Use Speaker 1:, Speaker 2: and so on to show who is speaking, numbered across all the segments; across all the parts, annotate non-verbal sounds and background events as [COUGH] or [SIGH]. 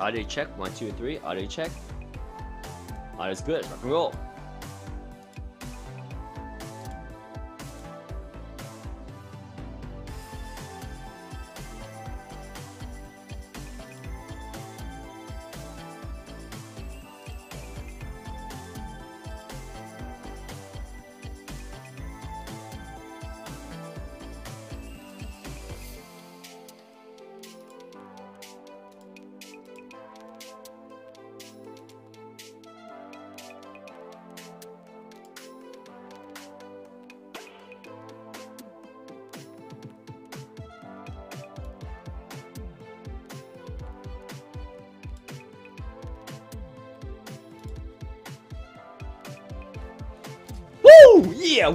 Speaker 1: Audio check. One, two, three. Audio check. Audio's good. Rock and roll.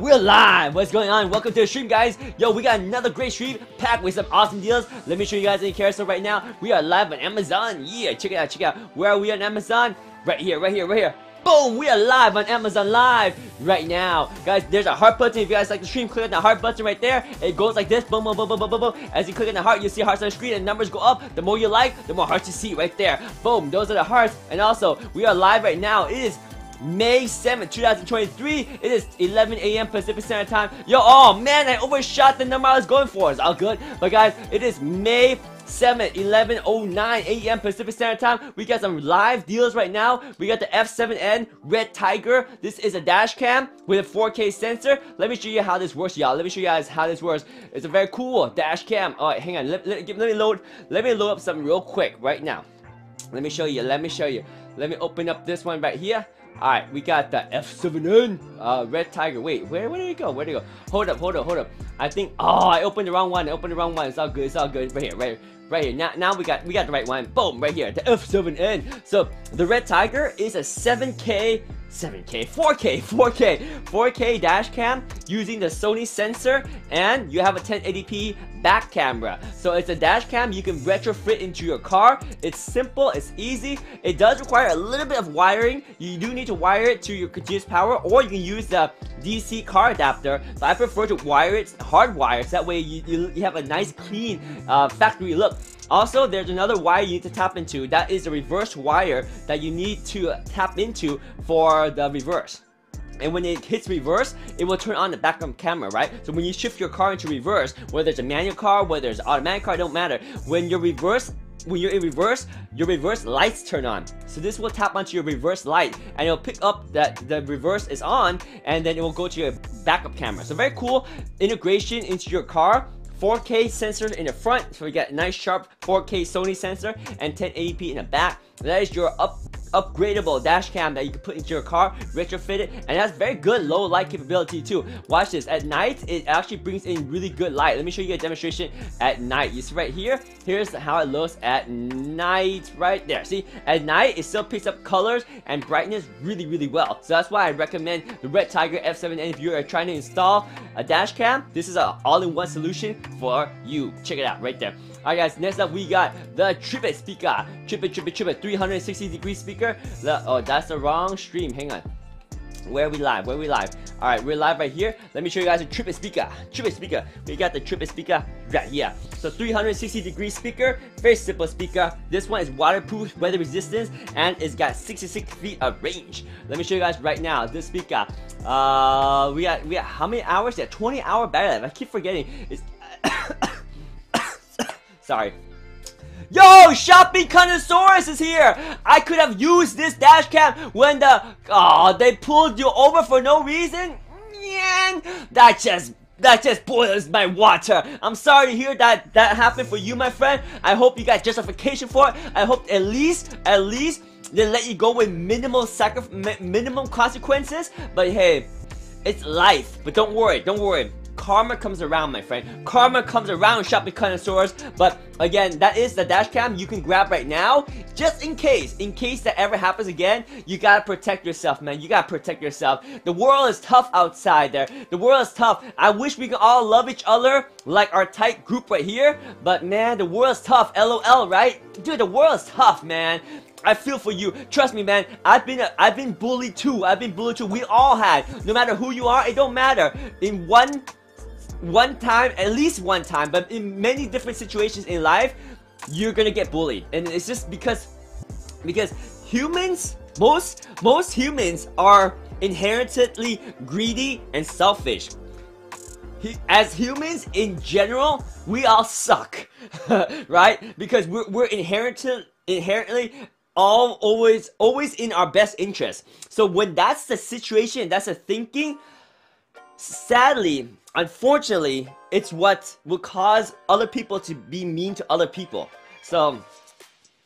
Speaker 1: We're live! What's going on? Welcome to the stream, guys! Yo, we got another great stream packed with some awesome deals. Let me show you guys any carousel right now. We are live on Amazon. Yeah, check it out, check it out. Where are we on Amazon? Right here, right here, right here. Boom! We are live on Amazon Live right now. Guys, there's a heart button. If you guys like the stream, click on the heart button right there. It goes like this. Boom, boom, boom, boom, boom, boom, boom. As you click on the heart, you see hearts on the screen and numbers go up. The more you like, the more hearts you see right there. Boom! Those are the hearts. And also, we are live right now. It is May 7th, 2023. It is 11 a.m. Pacific Standard Time. Yo, oh man, I overshot the number I was going for. It's all good. But guys, it is May 7th, 11.09 a.m. Pacific Standard Time. We got some live deals right now. We got the F7N Red Tiger. This is a dash cam with a 4K sensor. Let me show you how this works, y'all. Let me show you guys how this works. It's a very cool dash cam. All right, hang on. Let, let, let me load. Let me load up something real quick right now. Let me show you. Let me show you. Let me open up this one right here. Alright, we got the F7N uh, Red Tiger. Wait, where, where did it go? Where did it go? Hold up, hold up, hold up. I think, oh, I opened the wrong one. I opened the wrong one. It's all good, it's all good. Right here, right here. Right here, now, now we got we got the right one. Boom, right here, the F7N. So the Red Tiger is a 7K 7K, 4K, 4K, 4K dash cam using the Sony sensor and you have a 1080p back camera. So it's a dash cam you can retrofit into your car. It's simple, it's easy. It does require a little bit of wiring. You do need to wire it to your continuous power or you can use the DC car adapter. So I prefer to wire it hardwired so that way you, you, you have a nice clean uh, factory look. Also, there's another wire you need to tap into. That is the reverse wire that you need to tap into for the reverse. And when it hits reverse, it will turn on the backup camera, right? So when you shift your car into reverse, whether it's a manual car, whether it's automatic car, don't matter. When you're reverse, when you're in reverse, your reverse lights turn on. So this will tap onto your reverse light and it'll pick up that the reverse is on and then it will go to your backup camera. So very cool integration into your car 4K sensor in the front, so we got nice sharp 4K Sony sensor and 1080p in the back. That is your up upgradable dash cam that you can put into your car, retrofit it, and has very good low light capability too. Watch this, at night, it actually brings in really good light. Let me show you a demonstration at night. You see right here, here's how it looks at night right there. See, at night, it still picks up colors and brightness really, really well. So that's why I recommend the Red Tiger F7N if you are trying to install a dash cam. This is an all-in-one solution for you. Check it out right there. Alright guys, next up we got the Tribit speaker. Tribit, Tribit, Tribit, 360 degree speaker. Oh, that's the wrong stream. Hang on. Where we live? Where we live? Alright, we're live right here. Let me show you guys a Tribit speaker. Tribit speaker. We got the Tribit speaker right here. So 360 degree speaker. Very simple speaker. This one is waterproof, weather resistance, and it's got 66 feet of range. Let me show you guys right now. This speaker. Uh, we got we got how many hours? Yeah, 20 hour battery life. I keep forgetting. It's Sorry. Yo, Shopping Connoissaurus is here! I could have used this dash cam when the... Oh, they pulled you over for no reason? Man, that just... That just boils my water. I'm sorry to hear that that happened for you, my friend. I hope you got justification for it. I hope at least, at least, they let you go with minimal sacri minimum consequences. But hey, it's life. But don't worry, don't worry karma comes around, my friend. Karma comes around, shopping connoisseurs. But again, that is the dash cam you can grab right now. Just in case, in case that ever happens again, you gotta protect yourself, man. You gotta protect yourself. The world is tough outside there. The world is tough. I wish we could all love each other like our tight group right here. But man, the world is tough. LOL, right? Dude, the world is tough, man. I feel for you. Trust me, man. I've been I've been bullied too. I've been bullied too. We all had. No matter who you are, it don't matter. In one one time, at least one time, but in many different situations in life, you're gonna get bullied. And it's just because because humans, most most humans are inherently greedy and selfish. As humans in general, we all suck, [LAUGHS] right? Because we're, we're inherently inherently all always always in our best interest. So when that's the situation, that's the thinking, sadly, unfortunately, it's what will cause other people to be mean to other people. So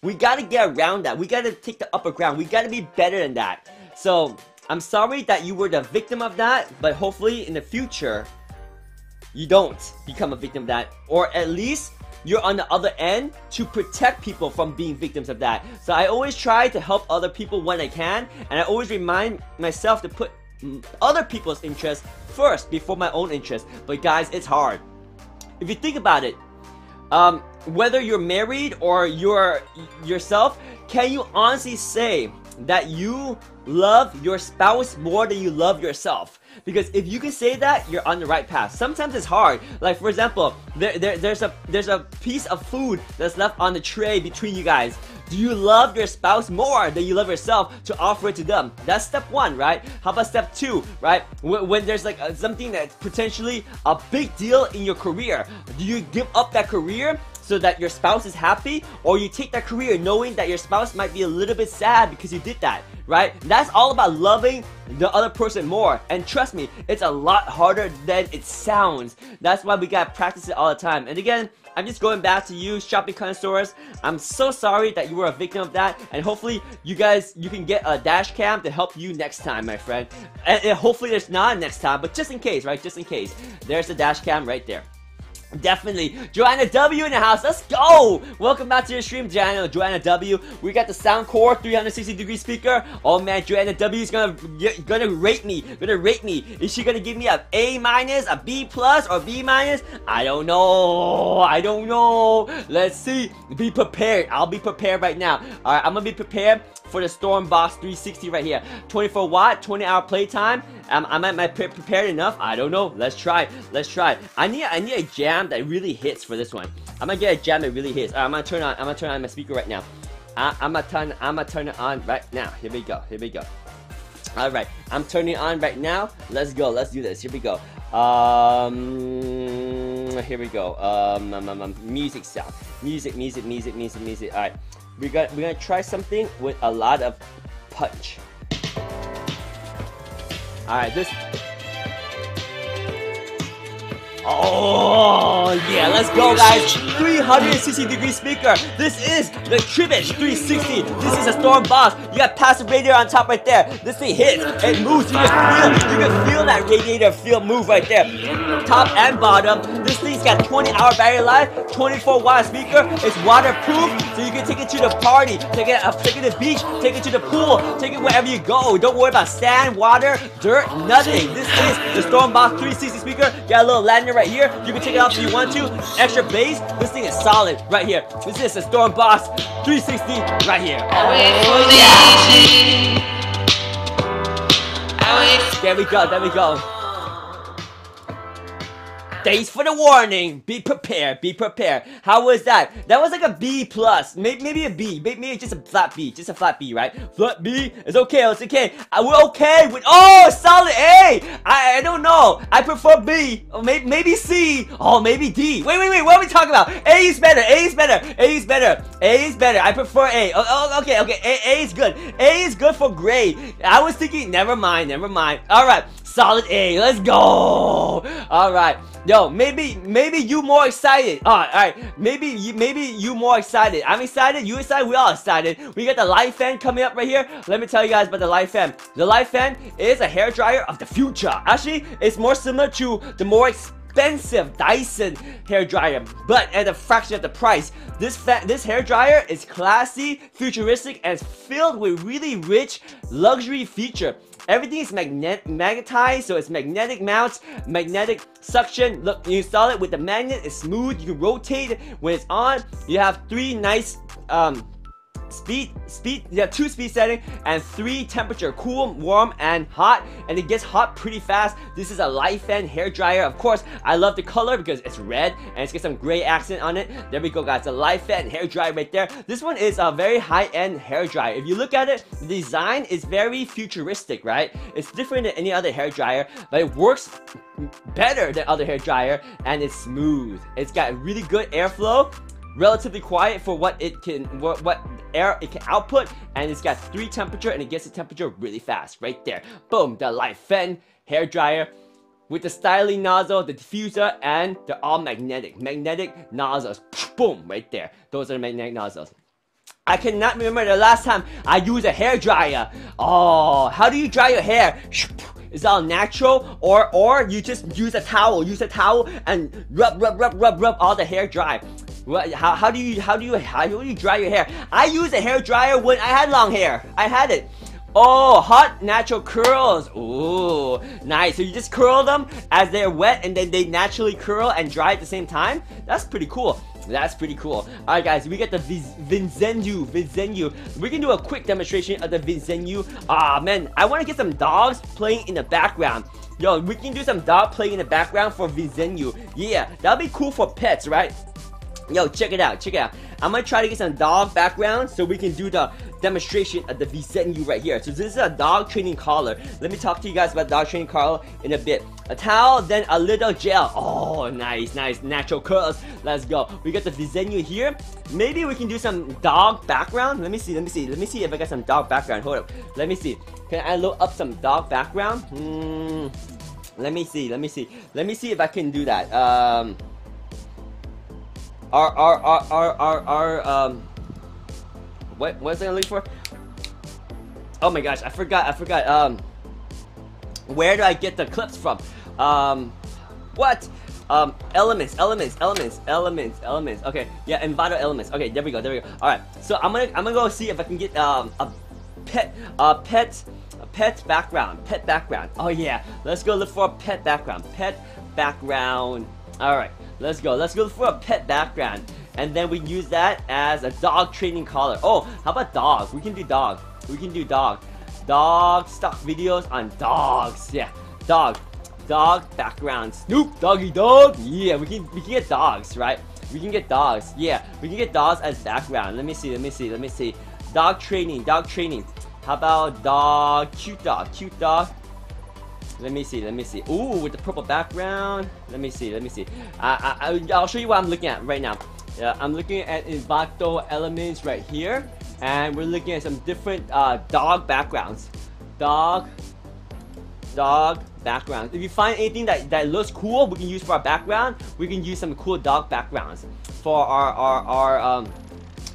Speaker 1: we gotta get around that. We gotta take the upper ground. We gotta be better than that. So I'm sorry that you were the victim of that, but hopefully in the future, you don't become a victim of that. Or at least you're on the other end to protect people from being victims of that. So I always try to help other people when I can, and I always remind myself to put other people's interests first before my own interests. But guys, it's hard. If you think about it, um, whether you're married or you're yourself, can you honestly say that you love your spouse more than you love yourself? Because if you can say that, you're on the right path. Sometimes it's hard. Like for example, there, there, there's a there's a piece of food that's left on the tray between you guys. Do you love your spouse more than you love yourself to offer it to them? That's step one, right? How about step two, right? When, there's like a, something that's potentially a big deal in your career, do you give up that career so that your spouse is happy or you take that career knowing that your spouse might be a little bit sad because you did that right that's all about loving the other person more and trust me it's a lot harder than it sounds that's why we gotta practice it all the time and again I'm just going back to you, shopping connoisseurs. I'm so sorry that you were a victim of that, and hopefully you guys, you can get a dash cam to help you next time, my friend. And, and hopefully there's not next time, but just in case, right? Just in case. There's the dash cam right there. Definitely. Joanna W in the house. Let's go. Welcome back to your stream, Joanna. Joanna W. We got the Soundcore 360 degree speaker. Oh man, Joanna W is gonna gonna rate me. Gonna rate me. Is she gonna give me a A minus, a B plus, or B minus? I don't know. I don't know. Let's see. Be prepared. I'll be prepared right now. All right, I'm gonna be prepared for the Stormbox 360 right here. 24 watt, 20 hour playtime. Am I, am I prepared enough? I don't know. Let's try. Let's try. I need I need a jam that really hits for this one. I'm gonna get a jam that really hits. Right, I'm gonna turn on. I'm gonna turn on my speaker right now. I, I'm gonna turn. I'm gonna turn it on right now. Here we go. Here we go. All right, I'm turning on right now. Let's go. Let's do this. Here we go. Um, here we go. Um, um, um, um music sound. Music, music, music, music, music. All right, we got. We're gonna try something with a lot of punch. All right, this Oh, yeah, let's go, guys. 360 degree speaker. This is the Tribbage 360. This is a Stormbox. You got passive radiator on top right there. This thing hits, it moves. You can feel, you can feel that radiator feel move right there. Top and bottom. This thing's got 20 hour battery life, 24 watt speaker. It's waterproof, so you can take it to the party, take it, uh, take it to the beach, take it to the pool, take it wherever you go. Don't worry about sand, water, dirt, nothing. This is the Stormbox 360 speaker. Got a little right here. You can take it off if you want to. Extra bass. This thing is solid right here. This is a Stormbox 360 right here. There we go, there we go. Thanks for the warning. Be prepared. Be prepared. How was that? That was like a B plus. Maybe, maybe a B. Maybe, just a flat B. Just a flat B, right? Flat B. It's okay. It's okay. I, we're okay with. Oh, solid A. I, I don't know. I prefer B. Maybe, maybe C. Oh, maybe D. Wait, wait, wait. What are we talking about? A is better. A is better. A is better. A is better. I prefer A. Oh, oh okay, okay. A, A is good. A is good for grade. I was thinking. Never mind. Never mind. All right. Solid A. Let's go. All right. Yo, maybe maybe you more excited. All right, all right. Maybe you maybe you more excited. I'm excited. You excited? We all excited. We got the Laifen coming up right here. Let me tell you guys about the Laifen. The Laifen is a hair dryer of the future. Actually, it's more similar to the more expensive Dyson hair dryer, but at a fraction of the price. This this hair dryer is classy, futuristic, and filled with really rich luxury feature. Everything is magnet magnetized, so it's magnetic mounts, magnetic suction. Look, you install it with the magnet, it's smooth, you rotate it when it's on. You have three nice um, speed, speed, yeah, two speed setting and three temperature, cool, warm, and hot. And it gets hot pretty fast. This is a Laifen hair dryer. Of course, I love the color because it's red and it's got some gray accent on it. There we go, guys. A Laifen hair dryer right there. This one is a very high-end hair dryer. If you look at it, the design is very futuristic, right? It's different than any other hair dryer, but it works better than other hair dryer and it's smooth. It's got really good airflow relatively quiet for what it can what, what air it can output and it's got three temperature and it gets the temperature really fast right there boom the Laifen hair dryer with the styling nozzle the diffuser and they're all magnetic magnetic nozzles boom right there those are the magnetic nozzles I cannot remember the last time I used a hair dryer. Oh, how do you dry your hair? Is that all natural or or you just use a towel, use a towel and rub rub rub rub rub all the hair dry. How, how do you how do you how do you dry your hair? I use a hair dryer when I had long hair. I had it. Oh, hot natural curls. Ooh, nice. So you just curl them as they're wet and then they naturally curl and dry at the same time? That's pretty cool. That's pretty cool. Alright guys, we get the Vinzenyu, Vinzenyu. We can do a quick demonstration of the Vinzenyu. Ah man, I want to get some dogs playing in the background. Yo, we can do some dog playing in the background for Vinzenyu. Yeah, that'll be cool for pets, right? Yo, check it out, check it out. I'm gonna try to get some dog background so we can do the demonstration of the Vinzenyu right here. So this is a dog training collar. Let me talk to you guys about dog training collar in a bit. A towel, then a little gel. Oh, nice, nice, natural curls. Let's go. We got the Vinzenyu here. Maybe we can do some dog background. Let me see, let me see, let me see if I got some dog background. Hold up. Let me see. Can I load up some dog background? Hmm. Let me see, let me see. Let me see if I can do that. Um our our our our our, um what was I looking for? Oh my gosh, I forgot, I forgot. Um where do I get the clips from? Um what? Um elements, elements, elements, elements, elements. Okay, yeah, Envato elements. Okay, there we go, there we go. Alright, so I'm gonna I'm gonna go see if I can get um a pet uh pet a pet background. Pet background. Oh yeah. Let's go look for a pet background. Pet background. Alright. Let's go. Let's go for a pet background. And then we use that as a dog training collar. Oh, how about dog? We can do dog. We can do dog. Dog stock videos on dogs. Yeah, dog. Dog background. Snoop Doggy Dog. Yeah, we can we can get dogs, right? We can get dogs. Yeah, we can get dogs as background. Let me see. Let me see. Let me see. Dog training. Dog training. How about dog? Cute dog. Cute dog. Let me see, let me see. Ooh, with the purple background. Let me see, let me see. I, I, I'll show you what I'm looking at right now. Yeah, I'm looking at Envato elements right here. And we're looking at some different uh, dog backgrounds. Dog, dog backgrounds. If you find anything that, that looks cool, we can use for our background. We can use some cool dog backgrounds for our, our, our, um,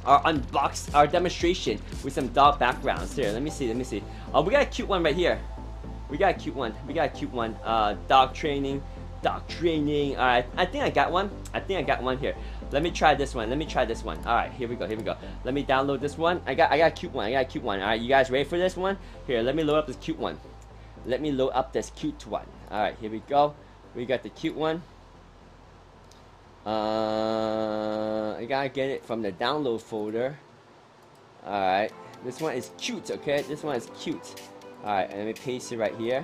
Speaker 1: our unbox, our demonstration with some dog backgrounds. Here, let me see, let me see. Oh, we got a cute one right here. We got a cute one. We got a cute one. Uh, dog training. Dog training. Alright, I think I got one. I think I got one here. Let me try this one. Let me try this one. Alright, here we go. Here we go. Let me download this one. I got I got a cute one. I got a cute one. Alright, you guys ready for this one? Here, let me load up this cute one. Let me load up this cute one. Alright, here we go. We got the cute one. Uh, I gotta get it from the download folder. Alright, this one is cute, okay? This one is cute. Alright, let me paste it right here.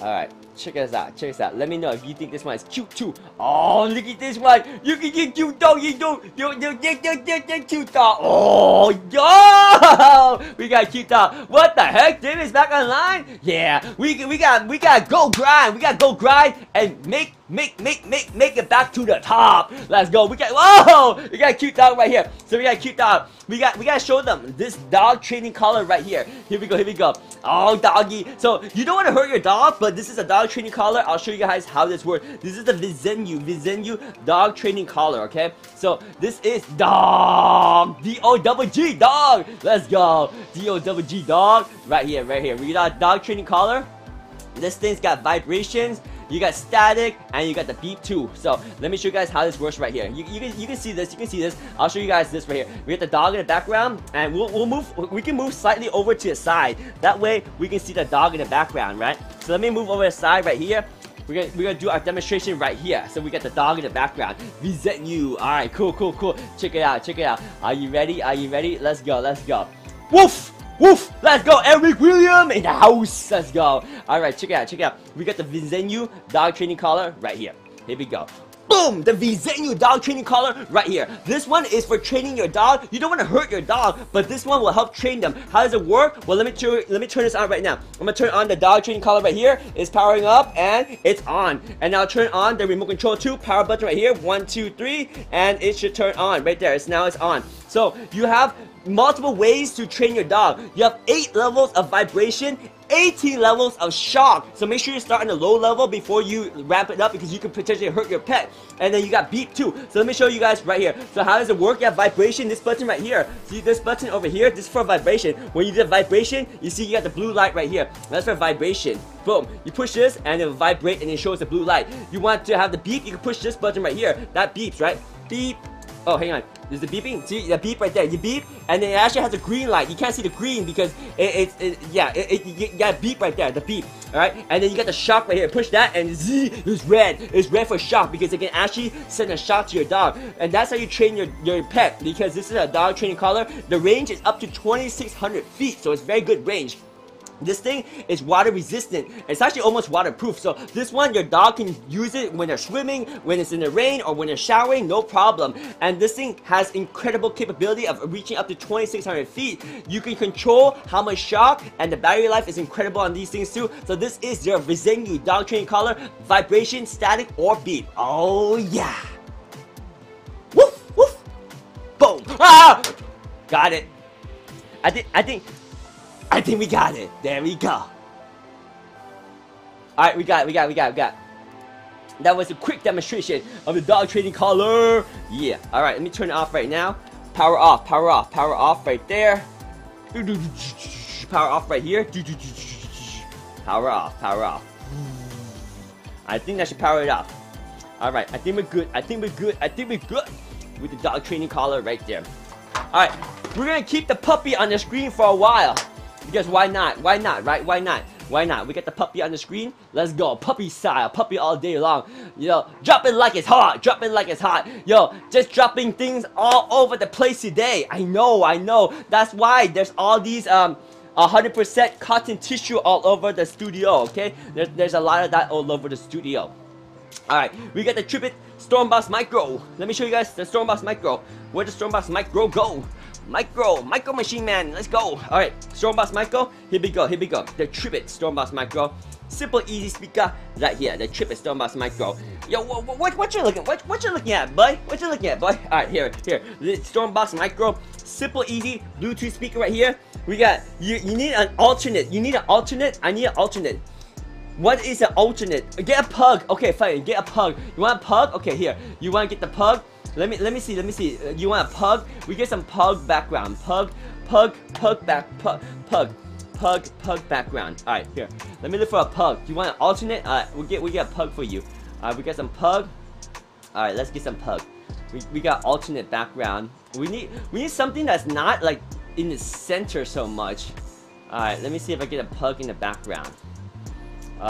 Speaker 1: Alright, check this out, check this out. Let me know if you think this one is cute too. Oh, look at this one. You can get cute dog, you do. You, you, you, you, you, you, cute dog. Oh, yo! [LAUGHS] We got cute dog. What the heck? David's back online? Yeah, we, we got, we got go grind. We got go grind and make make, make, make, make it back to the top. Let's go. We got, whoa, we got a cute dog right here. So we got a cute dog. We got, we gotta show them this dog training collar right here. Here we go, here we go. Oh, doggy. So you don't want to hurt your dog, but this is a dog training collar. I'll show you guys how this works. This is the Vinzenyu, Vinzenyu dog training collar, okay? So this is dog, D-O-double-G, dog. Let's go. D-O-double-G, dog. Right here, right here. We got dog training collar. This thing's got vibrations you got static, and you got the beep too. So let me show you guys how this works right here. You, you, can, you can see this, you can see this. I'll show you guys this right here. We have the dog in the background, and we'll, we'll move, we can move slightly over to the side. That way, we can see the dog in the background, right? So let me move over the side right here. we're gonna we're gonna do our demonstration right here. So we got the dog in the background. Visit you. All right, cool, cool, cool. Check it out, check it out. Are you ready? Are you ready? Let's go, let's go. Woof! Woof! Let's go, Eric William in the house. Let's go. All right, check it out, check it out. We got the Vinzenyu dog training collar right here. Here we go. Boom! The Vinzenyu dog training collar right here. This one is for training your dog. You don't want to hurt your dog, but this one will help train them. How does it work? Well, let me turn let me turn this on right now. I'm gonna turn on the dog training collar right here. It's powering up and it's on. And now turn on the remote control two power button right here. One, two, three, and it should turn on right there. It's now it's on. So you have multiple ways to train your dog. You have eight levels of vibration 18 levels of shock. So make sure you start on the low level before you ramp it up because you can potentially hurt your pet. And then you got beep too. So let me show you guys right here. So how does it work? You have vibration, this button right here. See this button over here? This is for vibration. When you do vibration, you see you got the blue light right here. That's for vibration. Boom. You push this and it will vibrate and it shows the blue light. You want to have the beep, you can push this button right here. That beeps, right? Beep. Oh, hang on. There's the beeping. See the beep right there. You beep, and then it actually has a green light. You can't see the green because it, it, it yeah, it, it, you got beep right there. The beep. All right, and then you got the shock right here. Push that, and Z is red. It's red for shock because it can actually send a shock to your dog, and that's how you train your your pet. Because this is a dog training collar. The range is up to 2,600 feet, so it's very good range. This thing is water resistant. It's actually almost waterproof. So this one, your dog can use it when they're swimming, when it's in the rain, or when they're showering, no problem. And this thing has incredible capability of reaching up to 2,600 feet. You can control how much shock, and the battery life is incredible on these things too. So this is your Vizenyu dog training collar, vibration, static, or beep. Oh yeah. Woof, woof. Boom. Ah! Got it. I think, I think, I think we got it. There we go. Alright, we got it, we got it, we got it, we got it. That was a quick demonstration of the dog training collar. Yeah. Alright, let me turn it off right now. Power off, power off, power off right there. Power off right here. Power off, power off. I think that should power it off. Alright, I think we're good. I think we're good. I think we're good. With the dog training collar right there. Alright, we're gonna keep the puppy on the screen for a while. Because why not? Why not, right? Why not? Why not? We got the puppy on the screen. Let's go. Puppy style. Puppy all day long. Yo, drop it like it's hot. Drop it like it's hot. Yo, just dropping things all over the place today. I know, I know. That's why there's all these, um, 100% cotton tissue all over the studio, okay? There's, there's a lot of that all over the studio. Alright, we got the Tribit Stormbox Micro. Let me show you guys the Stormbox Micro. Where the Stormbox Micro go? Micro, Micro Machine Man, let's go. Alright, Stormbox Micro, here we go, here we go. The Tribit Boss Micro. Simple, easy speaker right here. The Tribit Boss Micro. Yo, what, what, what you looking? What, what you looking at, boy? What you looking at, boy? All right, here, here. The Stormbox Micro. Simple, easy Bluetooth speaker right here. We got you. You need an alternate. You need an alternate. I need an alternate. What is an alternate? Get a pug. Okay, fine. Get a pug. You want a pug? Okay, here. You want to get the pug? Let me let me see. Let me see. Uh, you want a pug? We get some pug background. Pug, pug, pug back, pug, pug, pug, pug background. All right, here. Let me look for a pug. You want an alternate? All right, we get we get a pug for you. All right, we get some pug. All right, let's get some pug. We, we got alternate background. We need we need something that's not like in the center so much. All right, let me see if I get a pug in the background. Uh,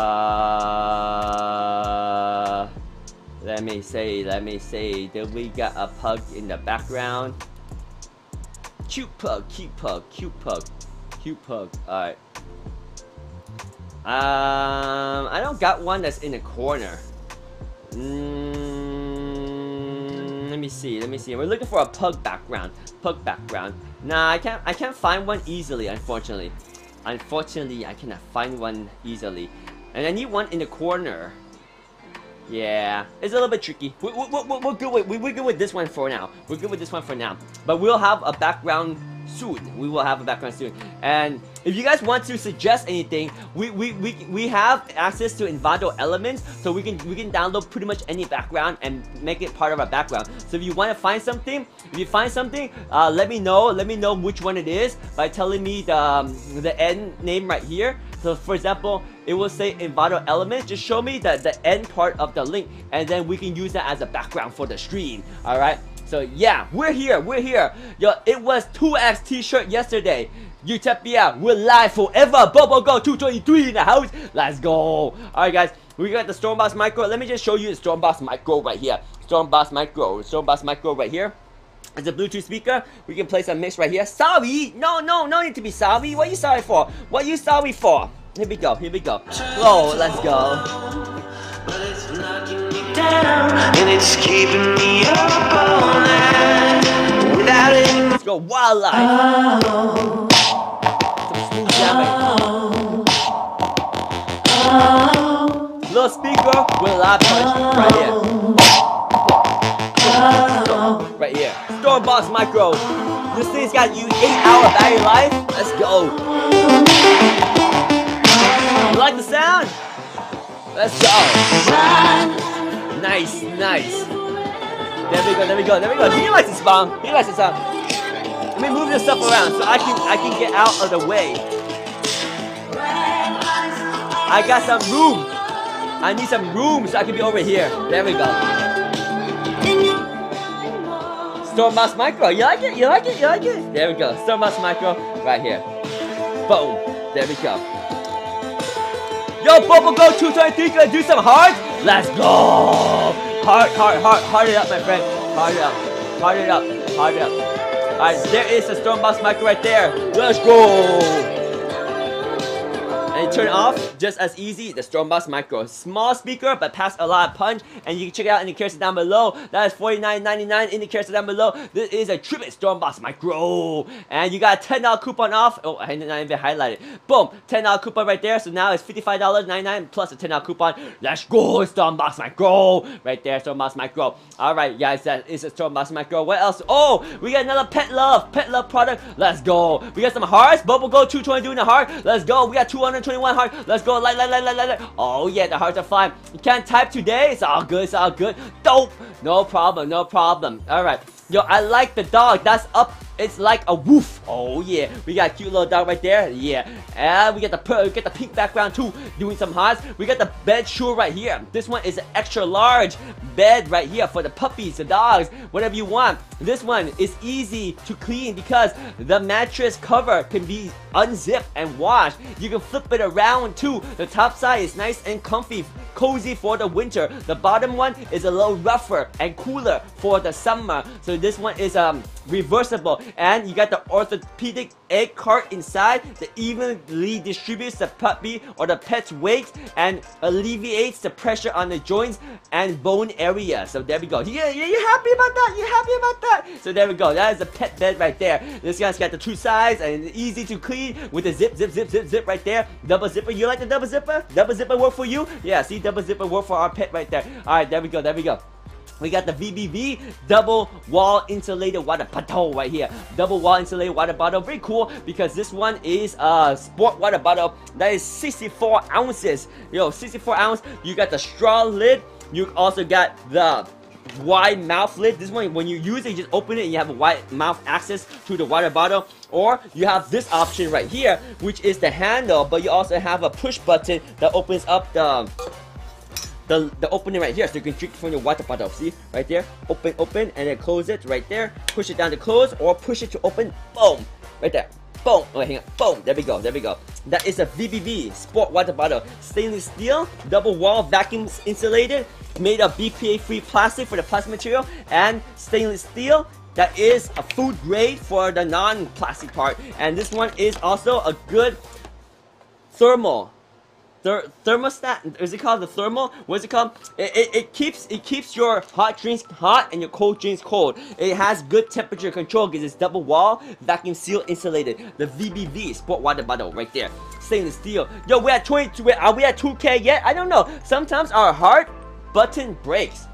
Speaker 1: let me see, let me see. Do we got a pug in the background? Cute pug, cute pug, cute pug, cute pug. Alright. Um, I don't got one that's in the corner. Mm, let me see, let me see. We're looking for a pug background. Pug background. Nah, I can't I can't find one easily, unfortunately. Unfortunately, I cannot find one easily. And I need one in the corner. Yeah, it's a little bit tricky. We, we, we, we're, good with, we're good with this one for now. We're good with this one for now. But we'll have a background soon. We will have a background soon. And if you guys want to suggest anything, we we, we, we have access to Envato elements, so we can we can download pretty much any background and make it part of our background. So if you want to find something, if you find something, uh, let me know. Let me know which one it is by telling me the um, the end name right here. So for example, it will say Envato elements. Just show me the, the end part of the link and then we can use that as a background for the stream. Alright? So yeah, we're here, we're here. Yo, it was 2x t-shirt yesterday. Utopia, we're live forever. Bobo Go 223 in the house. Let's go. Alright guys, we got the Stormbox Micro. Let me just show you the Stormbox Micro right here. Stormbox Micro, Stormbox Micro right here. It's a Bluetooth speaker. We can play some mix right here. Sorry! No, no, no need to be sorry. What are you sorry for? What are you sorry for? Here we go, here we go. Oh, let's go.
Speaker 2: And it's keeping me up all night without any
Speaker 1: Let's go wildlife. Some smooth jamming. Little speaker with punch right here. Right here. Stormbox Micro. This thing's got you 8 hour battery life. Let's go. You like the sound? Let's go. Nice, nice. There we go, there we go, there we go. He likes the sound. He likes the sound. Let me move this stuff around so I can I can get out of the way. I got some room. I need some room so I can be over here. There we go. Stormbox Micro. You like it? You like it? You like it? There we go. Stormbox Micro right here. Boom. There we go. Yo, Bubble Go 223 gonna do some hearts? Let's go! Heart, heart, heart, heart it up, my friend. Heart it up. Heart it up. Heart it up. Alright, there is the Stormbox Micro right there. Let's go! And turn off just as easy, the Stormbox Micro. Small speaker, but packs a lot of punch. And you can check it out in the carousel down below. That is $49.99 in the carousel down below. This is a Tribit Stormbox Micro. And you got a $10 coupon off. Oh, I did not even highlight it. Boom, $10 coupon right there. So now it's $55.99 plus a $10 coupon. Let's go, Stormbox Micro. Right there, Stormbox Micro. Alright, guys, that is a Stormbox Micro. What else? Oh, we got another Pet Love. Pet Love product. Let's go. We got some hearts. Bubble Go 220 doing the heart. Let's go. We got 221 heart. Let's go. Light, light, light, light, light, light. Oh, yeah, the hearts are fine. You can't type today. It's all good. It's all good. Dope. No problem. No problem. Alright. Yo, I like the dog. That's up. It's like a woof. Oh yeah, we got cute little dog right there. Yeah, and we got the per- got the pink background too, doing some hearts. We got the Bedsure right here. This one is an extra large bed right here for the puppies, the dogs, whatever you want. This one is easy to clean because the mattress cover can be unzipped and washed. You can flip it around too. The top side is nice and comfy cozy for the winter. The bottom one is a little rougher and cooler for the summer. So this one is um reversible and you got the orthopedic egg crate inside that evenly distributes the puppy or the pet's weight and alleviates the pressure on the joints and bone area. So there we go. Yeah, you happy about that? You happy about that? So there we go. That is a pet bed right there. This guy's got the two sides and easy to clean with the zip, zip, zip, zip, zip right there. Double zipper. You like the double zipper? Double zipper work for you? Yeah, see double zipper work for our pet right there. All right, there we go. There we go. We got the VBV double wall insulated water bottle right here. Double wall insulated water bottle. Very cool because this one is a sport water bottle that is 64 ounces. Yo, 64 ounce. You got the straw lid. You also got the wide mouth lid. This one, when you use it, you just open it and you have a wide mouth access to the water bottle. Or you have this option right here, which is the handle, but you also have a push button that opens up the the, the opening right here so you can drink from your water bottle see? Right there open open and then close it right there. Push it down to close or push it to open boom! Right there boom! Oh hang on boom! There we go there we go. That is a VBV sport water bottle. Stainless steel double wall vacuum insulated made of BPA free plastic for the plastic material and stainless steel that is a food grade for the non-plastic part. And this one is also a good thermal Ther thermostat is it called the thermal? What is it called? It, it, it keeps it keeps your hot drinks hot and your cold drinks cold. It has good temperature control because it's double wall vacuum seal insulated. The VBV sport water bottle right there. Stainless steel. Yo we're at 22 are we at 2k yet? I don't know. Sometimes our heart button breaks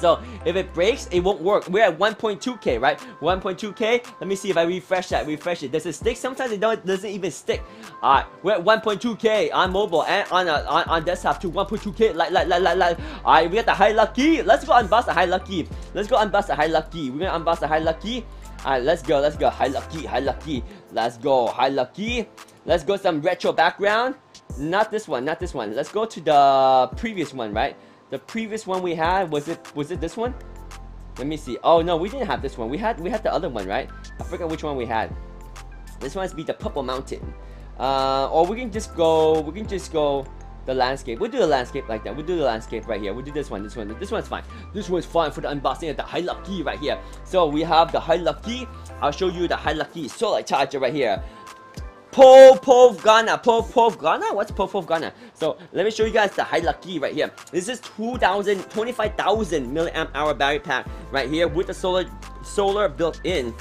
Speaker 1: so if it breaks, it won't work. We're at 1.2k, right? 1.2k. Let me see if I refresh that. Refresh it. Does it stick? Sometimes it don't, doesn't even stick. Alright, we're at 1.2k on mobile and on, uh, on on desktop to 1.2k. Like like like like like. Alright, we got the Hiluckey. Let's go unbox the Hiluckey. Let's go unbox the Hiluckey. We're gonna unbox the Hiluckey. Alright, let's go. Let's go. Hiluckey. High lucky. Let's go. Hiluckey. Let's go some retro background. Not this one. Not this one. Let's go to the previous one, right? The previous one we had was it was it this one? Let me see. Oh no, we didn't have this one. We had we had the other one, right? I forgot which one we had. This one's be the Purple Mountain. Uh, or we can just go. We can just go. the landscape. We'll do the landscape like that. We'll do the landscape right here. We'll do this one, this one. This one's fine. This one's fine for the unboxing of the Hiluckey right here. So we have the Hiluckey. I'll show you the Hiluckey solar charger right here. Popov Ghana, Popov Ghana? What's Popov Ghana? So let me show you guys the Hiluckey right here. This is 2,000, 25,000 milliamp hour battery pack right here with the solar solar built in.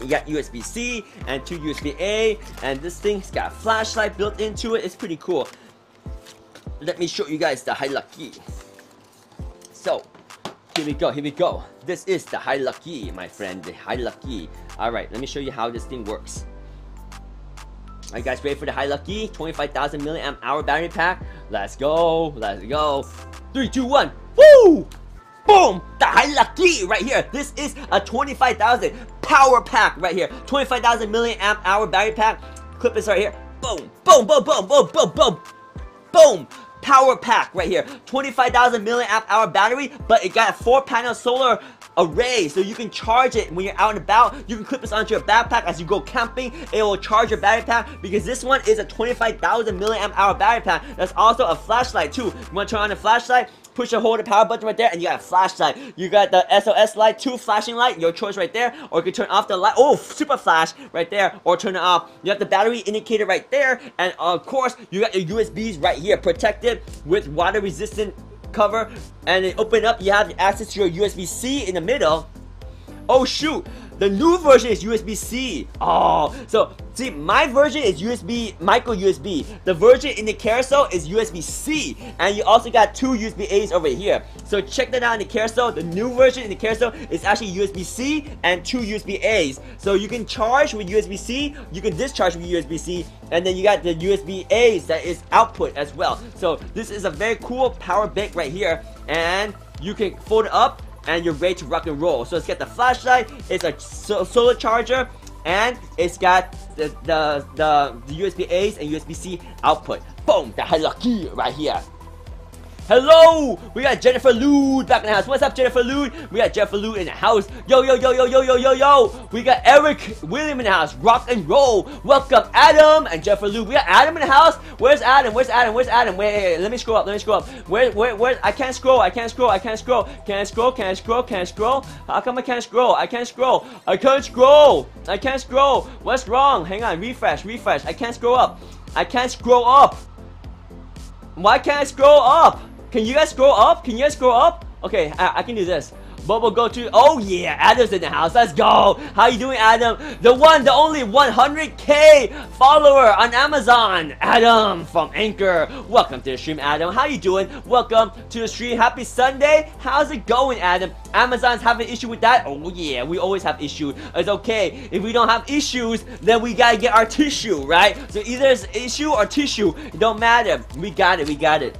Speaker 1: You got USB-C and two USB-A, and this thing's got a flashlight built into it. It's pretty cool. Let me show you guys the Hiluckey. So, here we go, here we go. This is the Hiluckey, my friend, the Hiluckey. Alright, let me show you how this thing works. Are you guys ready for the Hiluckey 25,000 milliamp hour battery pack? Let's go, let's go. Three, two, one, woo! Boom! The Hiluckey right here. This is a 25,000 power pack right here. 25,000 milliamp hour battery pack. Clip this right here. Boom, boom, boom, boom, boom, boom, boom, boom power pack right here. 25,000 milliamp hour battery, but it got four panel solar array. So you can charge it when you're out and about. You can clip this onto your backpack as you go camping. It will charge your battery pack because this one is a 25,000 milliamp hour battery pack. That's also a flashlight too. You want to turn on the flashlight? Push and hold the power button right there and you got a flashlight. You got the SOS light two flashing light your choice right there. Or you can turn off the light. Oh super flash right there. Or turn it off. You have the battery indicator right there. And of course you got your USBs right here protected with water resistant cover and open up you have access to your USB-C in the middle. Oh shoot the new version is USB-C. Oh, so see, my version is USB, micro USB. The version in the carousel is USB-C, and you also got two USB-A's over here. So check that out in the carousel. The new version in the carousel is actually USB-C and two USB-A's. So you can charge with USB-C, you can discharge with USB-C, and then you got the USB-A's that is output as well. So this is a very cool power bank right here, and you can fold it up and you're ready to rock and roll. So it's got the flashlight, it's a so solar charger, and it's got the, the, the, the USB A's and USB C output. Boom, the lucky right here. Hello! We got Jennifer Lude back in the house. What's up, Jennifer Lude? We got Jennifer Lude in the house. Yo, yo, yo, yo, yo, yo, yo, yo. We got Eric William in the house. Rock and roll. Welcome, Adam and Jennifer Lude. We got Adam in the house. Where's Adam? Where's Adam? Where's Adam? Wait, wait, wait, let me scroll up. Let me scroll up. Where, where, where? I can't scroll. I can't scroll. I can't scroll. Can I scroll? Can I scroll? Can I scroll? How come I can't scroll? I can't scroll. I can't scroll. I can't scroll. What's wrong? Hang on. Refresh. Refresh. I can't scroll up. I can't scroll up. Why can't I scroll up? Can you guys scroll up? Can you guys scroll up? Okay, I, I can do this. Bobo go to oh yeah Adam's in the house. Let's go. How you doing Adam? The one the only 100k follower on Amazon Adam from Anker. Welcome to the stream Adam. How you doing? Welcome to the stream. Happy Sunday. How's it going Adam? Amazon's having issue with that? Oh yeah we always have issues it's okay. If we don't have issues then we gotta get our tissue right? So either it's issue or tissue. It don't matter. We got it we got it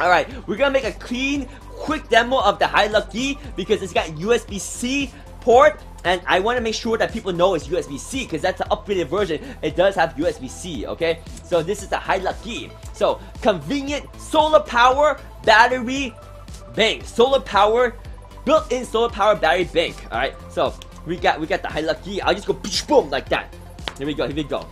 Speaker 1: Alright, we're gonna make a clean, quick demo of the Hiluckey because it's got USB-C port and I want to make sure that people know it's USB-C because that's the upgraded version. It does have USB-C, okay? So this is the Hiluckey. So convenient solar power battery bank. Solar power, built-in solar power battery bank. Alright, so we got we got the Hiluckey. I'll just go boom like that. Here we go, here we go.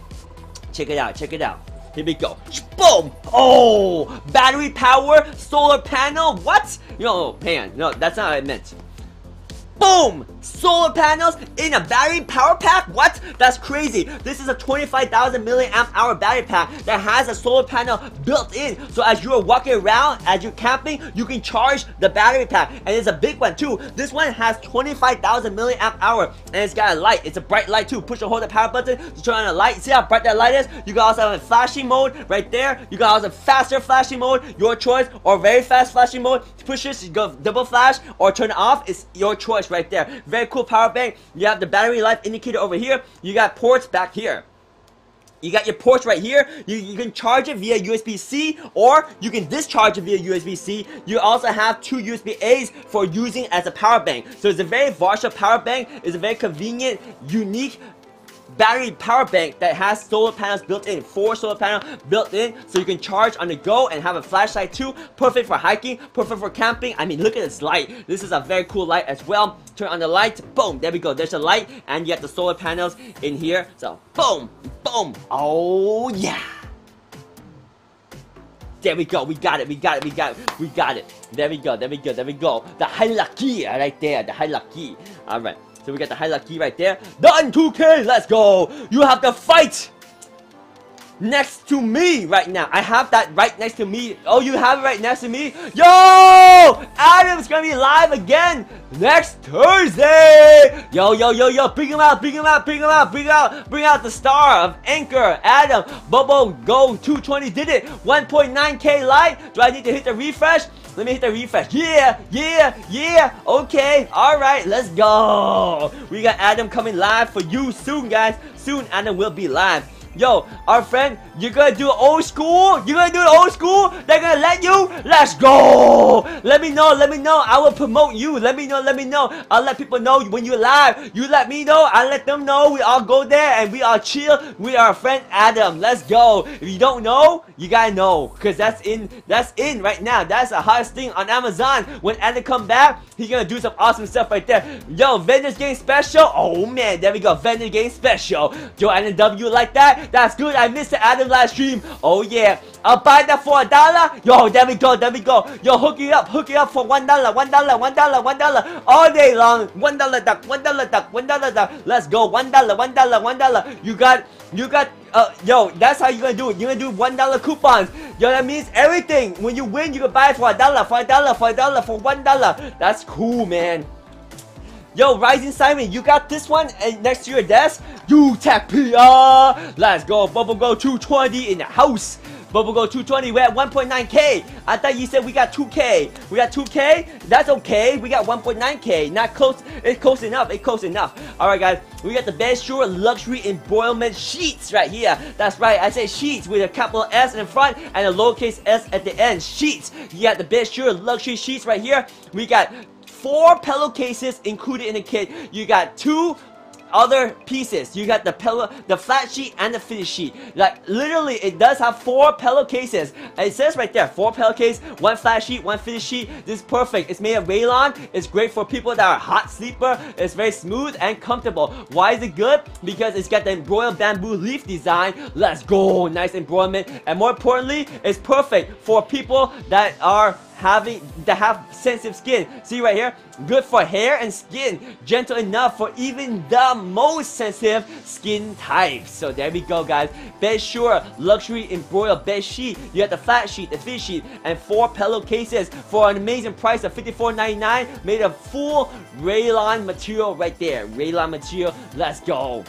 Speaker 1: Check it out, check it out. Here we go. Boom! Oh! Battery power, solar panel, what? No, man, no, that's not what I meant. Boom! Solar panels in a battery power pack? What? That's crazy. This is a 25,000 milliamp hour battery pack that has a solar panel built in. So as you are walking around, as you're camping, you can charge the battery pack. And it's a big one too. This one has 25,000 milliamp hour and it's got a light. It's a bright light too. Push and hold the power button to turn on the light. See how bright that light is? You can also have a flashing mode right there. You can also have faster flashing mode, your choice, or very fast flashing mode. Push this, you go double flash or turn it off. It's your choice right there. Very cool power bank. You have the battery life indicator over here. You got ports back here. You got your ports right here. You, you can charge it via USB-C or you can discharge it via USB-C. You also have two USB-A's for using as a power bank. So it's a very versatile power bank. It's a very convenient, unique battery power bank that has solar panels built in. Four solar panels built in so you can charge on the go and have a flashlight too. Perfect for hiking, perfect for camping. I mean, look at this light. This is a very cool light as well. Turn on the light, boom, there we go. There's a light and you have the solar panels in here. So, boom, boom. Oh, yeah. There we go. We got it. We got it. We got it. We got it. There we go. There we go. There we go. The Hiluckey right there. The Hiluckey. All right. We got the Hiluckey right there. Done 2K. Let's go. You have to fight next to me right now. I have that right next to me. Oh, you have it right next to me? Yo! Adam's gonna be live again next Thursday! Yo, yo, yo, yo, bring him out, bring him out, bring him out, bring out, bring out the star of Anker, Adam, Bobo, Go 220 did it. 1.9k like. Do I need to hit the refresh? Let me hit the refresh. Yeah, yeah, yeah. Okay, alright, let's go. We got Adam coming live for you soon, guys. Soon, Adam will be live. Yo, our friend, you're gonna do old school? You're gonna do the old school? They're gonna let you? Let's go! Let me know, let me know. I will promote you. Let me know, let me know. I'll let people know when you're live. You let me know, I let them know. We all go there and we all chill. We are friend Adam. Let's go. If you don't know, you gotta know. Cause that's in that's in right now. That's the hottest thing on Amazon. When Adam come back, he's gonna do some awesome stuff right there. Yo, Vendors Game Special. Oh man, there we go. Vendor Game Special. Yo, and W like that? That's good. I missed the Adam last stream. Oh yeah. I'll buy that for a dollar. Yo, there we go. There we go. Yo, hook it up. Hook it up for one dollar. One dollar. One dollar. One dollar. All day long. One dollar duck. One dollar duck. One dollar duck. Let's go. One dollar. One dollar. One dollar. You got. You got. Uh, yo, that's how you're gonna do it. You're gonna do one dollar coupons. Yo, that means everything. When you win, you can buy it for a dollar, for a dollar, for a dollar, for one dollar. That's cool, man. Yo, Rising Simon, you got this one uh, next to your desk? UTECHPIA! Let's go, Bubble Go 220 in the house! Bubble Go 220, we're at 1.9k! I thought you said we got 2k! We got 2k? That's okay, we got 1.9k! Not close, it's close enough, it's close enough! Alright guys, we got the Bedsure Luxury Embroilment Sheets right here! That's right, I said sheets with a capital S in front and a lowercase s at the end. Sheets! You got the Bedsure Luxury Sheets right here. We got four pillowcases included in the kit. You got two other pieces. You got the pillow, the flat sheet and the fitted sheet. Like literally, it does have four pillowcases. It says right there, four pillowcase, one flat sheet, one fitted sheet. This is perfect. It's made of rayon. It's great for people that are hot sleeper. It's very smooth and comfortable. Why is it good? Because it's got the embroiled bamboo leaf design. Let's go, nice embroilment. And more importantly, it's perfect for people that are having that have sensitive skin. See right here? Good for hair and skin. Gentle enough for even the most sensitive skin types. So there we go, guys. Bedsure luxury embroidered bed sheet. You have the flat sheet, the fit sheet, and four pillowcases for an amazing price of $54.99 made of full rayon material right there. Rayon material. Let's go.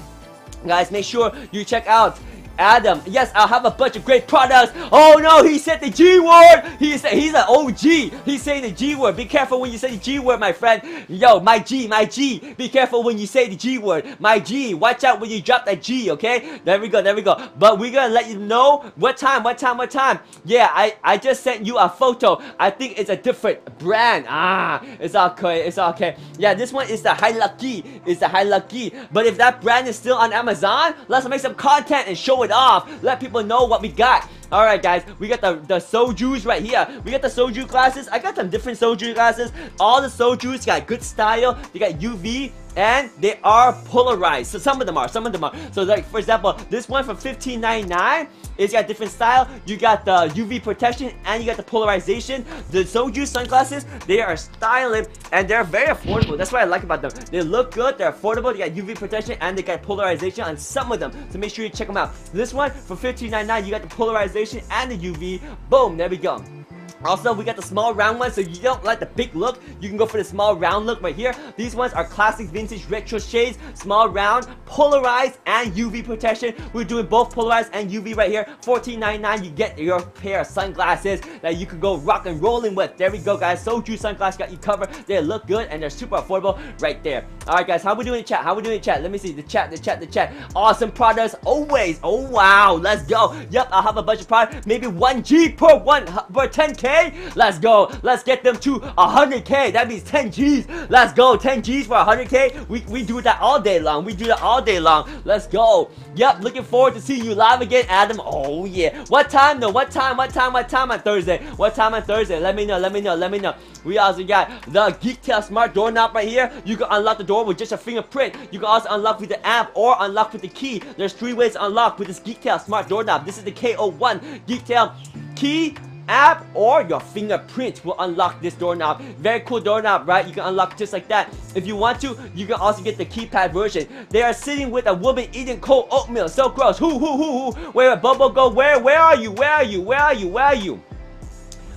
Speaker 1: Guys, make sure you check out Adam, yes, I'll have a bunch of great products. Oh no, he said the G word. He said he's an OG. He's saying the G word. Be careful when you say the G word, my friend. Yo, my G, my G. Be careful when you say the G word. My G. Watch out when you drop that G, okay? There we go, there we go. But we're gonna let you know what time, what time, what time. Yeah, I, I just sent you a photo. I think it's a different brand. Ah, it's okay, it's okay. Yeah, this one is the Hiluckey. It's the Hiluckey. But if that brand is still on Amazon, let's make some content and show it off. Let people know what we got. Alright guys, we got the, the SOJOS right here. We got the soju glasses. I got some different soju glasses. All the sojus got good style. They got UV and they are polarized. So some of them are, some of them are. So like for example, this one for $15.99 it's got different style. You got the UV protection and you got the polarization. The Soju sunglasses, they are stylish and they're very affordable. That's what I like about them. They look good, they're affordable, they got UV protection and they got polarization on some of them. So make sure you check them out. This one for $15.99, you got the polarization and the UV. Boom, there we go. Also, we got the small round ones, so you don't like the big look, you can go for the small round look right here. These ones are classic vintage retro shades, small round, polarized, and UV protection. We're doing both polarized and UV right here. $14.99, you get your pair of sunglasses that you can go rock and rolling with. There we go, guys. Soju sunglasses got you covered. They look good and they're super affordable right there. Alright, guys, how we doing in chat? How we doing in chat? Let me see. The chat, the chat, the chat. Awesome products, always. Oh, wow. Let's go. Yep, I'll have a bunch of products. Maybe 1G per, one, per 10K. Let's go. Let's get them to 100K. That means 10 G's. Let's go. 10 G's for 100K. We, we do that all day long. We do that all day long. Let's go. Yep, looking forward to seeing you live again, Adam. Oh, yeah. What time, though? What time? What time? What time on Thursday? What time on Thursday? Let me know. Let me know. Let me know. We also got the Geektale Smart Doorknob right here. You can unlock the door with just a fingerprint. You can also unlock with the app or unlock with the key. There's three ways to unlock with this Geektale Smart Doorknob. This is the KO1 Geektale key app or your fingerprint will unlock this doorknob. Very cool doorknob, right? You can unlock just like that. If you want to, you can also get the keypad version. They are sitting with a woman eating cold oatmeal. So gross. Who, who, who, who? Where, Bobo, go? Where, where are you? Where are you? Where are you? Where are you?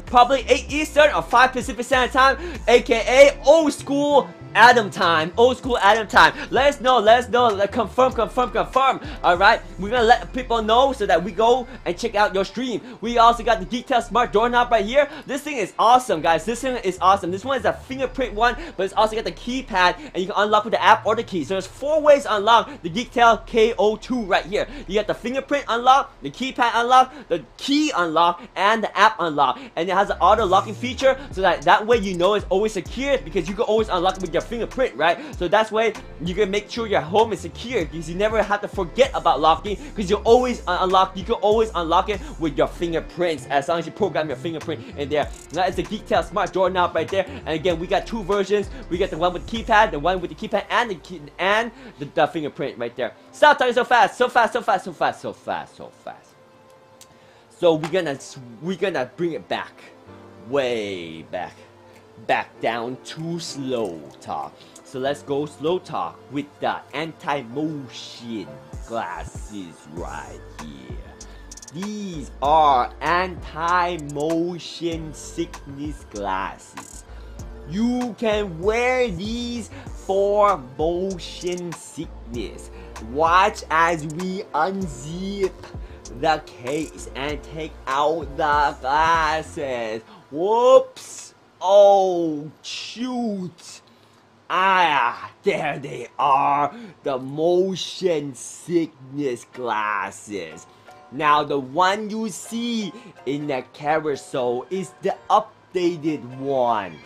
Speaker 1: Probably 8 Eastern or 5 Pacific Standard Time, aka old school Adam time, old school Adam time. Let us know, let us know, confirm, confirm, confirm. Alright, we're gonna let people know so that we go and check out your stream. We also got the Geektale Smart Doorknob right here. This thing is awesome, guys. This thing is awesome. This one is a fingerprint one, but it's also got the keypad and you can unlock with the app or the key. So there's four ways to unlock the Geektale KO2 right here. You got the fingerprint unlock, the keypad unlock, the key unlock, and the app unlock. And it has an auto locking feature so that that way you know it's always secure because you can always unlock it with your fingerprint, right? So that's why you can make sure your home is secure because you never have to forget about locking because you always unlock, you can always unlock it with your fingerprints as long as you program your fingerprint in there. That is the Geektale Smart Doorknob right there. And again, we got two versions. We got the one with keypad, the one with the keypad and the key and the, the fingerprint right there. Stop talking so fast, so fast, so fast, so fast, so fast, so fast. So we're gonna we're gonna bring it back, way back back down to slow talk. So let's go slow talk with the anti-motion glasses right here. These are anti-motion sickness glasses. You can wear these for motion sickness. Watch as we unzip the case and take out the glasses. Whoops! Oh, shoot! Ah, there they are, the motion sickness glasses. Now, the one you see in the carousel is the updated one.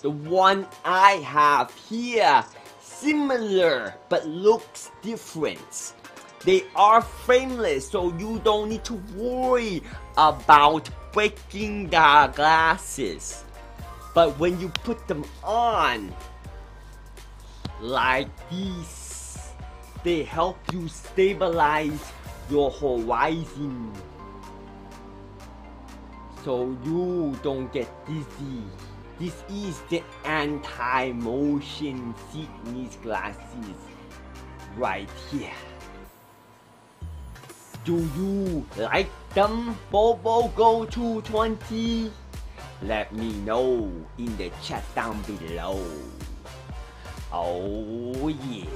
Speaker 1: The one I have here, similar but looks different. They are frameless, so you don't need to worry about breaking the glasses. But when you put them on, like this, they help you stabilize your horizon. So you don't get dizzy. This is the anti-motion sickness glasses right here. Do you like them, Bobo Go 220? Let me know in the chat down below. Oh yeah.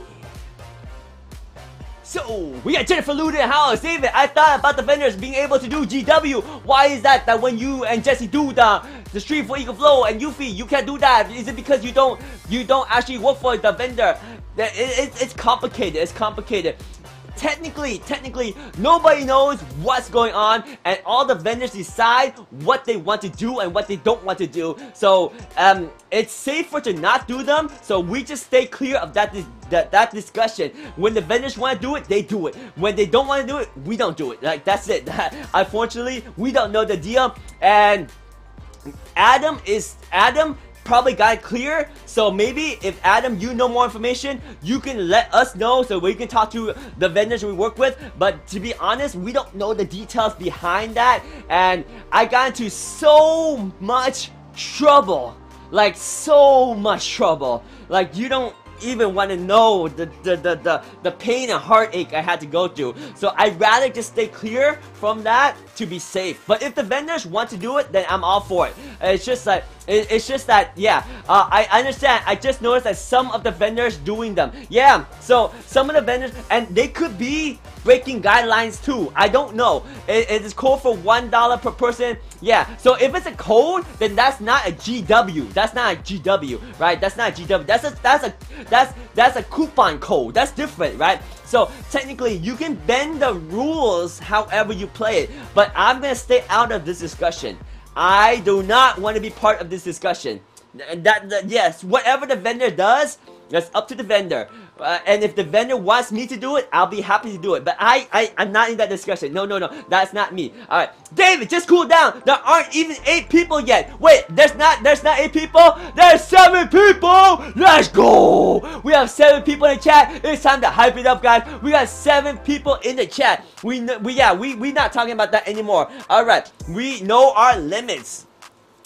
Speaker 1: So, we got Jennifer Luda in the house. David, I thought about the vendors being able to do GW. Why is that that when you and Jesse do the the stream for Eagle Flow and Eufy, you can't do that? Is it because you don't you don't actually work for the vendor? It, it, it's complicated. It's complicated technically, technically, nobody knows what's going on, and all the vendors decide what they want to do and what they don't want to do. So, um, it's safer to not do them, so we just stay clear of that that, that discussion. When the vendors want to do it, they do it. When they don't want to do it, we don't do it. Like, that's it. [LAUGHS] Unfortunately, we don't know the deal, and Adam is, Adam probably got clear. So maybe if Adam, you know more information, you can let us know so we can talk to the vendors we work with. But to be honest, we don't know the details behind that. And I got into so much trouble. Like so much trouble. Like you don't even want to know the, the, the, the, the pain and heartache I had to go through. So I'd rather just stay clear from that to be safe. But if the vendors want to do it, then I'm all for it. It's just like, it, it's just that, yeah, uh, I understand. I just noticed that some of the vendors doing them. Yeah, so some of the vendors, and they could be breaking guidelines too. I don't know. It, it is code for $1 per person. Yeah, so if it's a code, then that's not a GW. That's not a GW, right? That's not a GW. That's a, that's a, that's, that's a coupon code. That's different, right? So technically, you can bend the rules however you play it. But I'm gonna stay out of this discussion. I do not want to be part of this discussion. That, that yes, whatever the vendor does, that's up to the vendor. Uh, and if the vendor wants me to do it, I'll be happy to do it. But I, I, I'm not in that discussion. No, no, no. That's not me. All right, David, just cool down. There aren't even eight people yet. Wait, there's not, there's not eight people. There's seven people. Let's go. We have seven people in the chat. It's time to hype it up, guys. We got seven people in the chat. We, we, yeah, we, we not talking about that anymore. All right, we know our limits.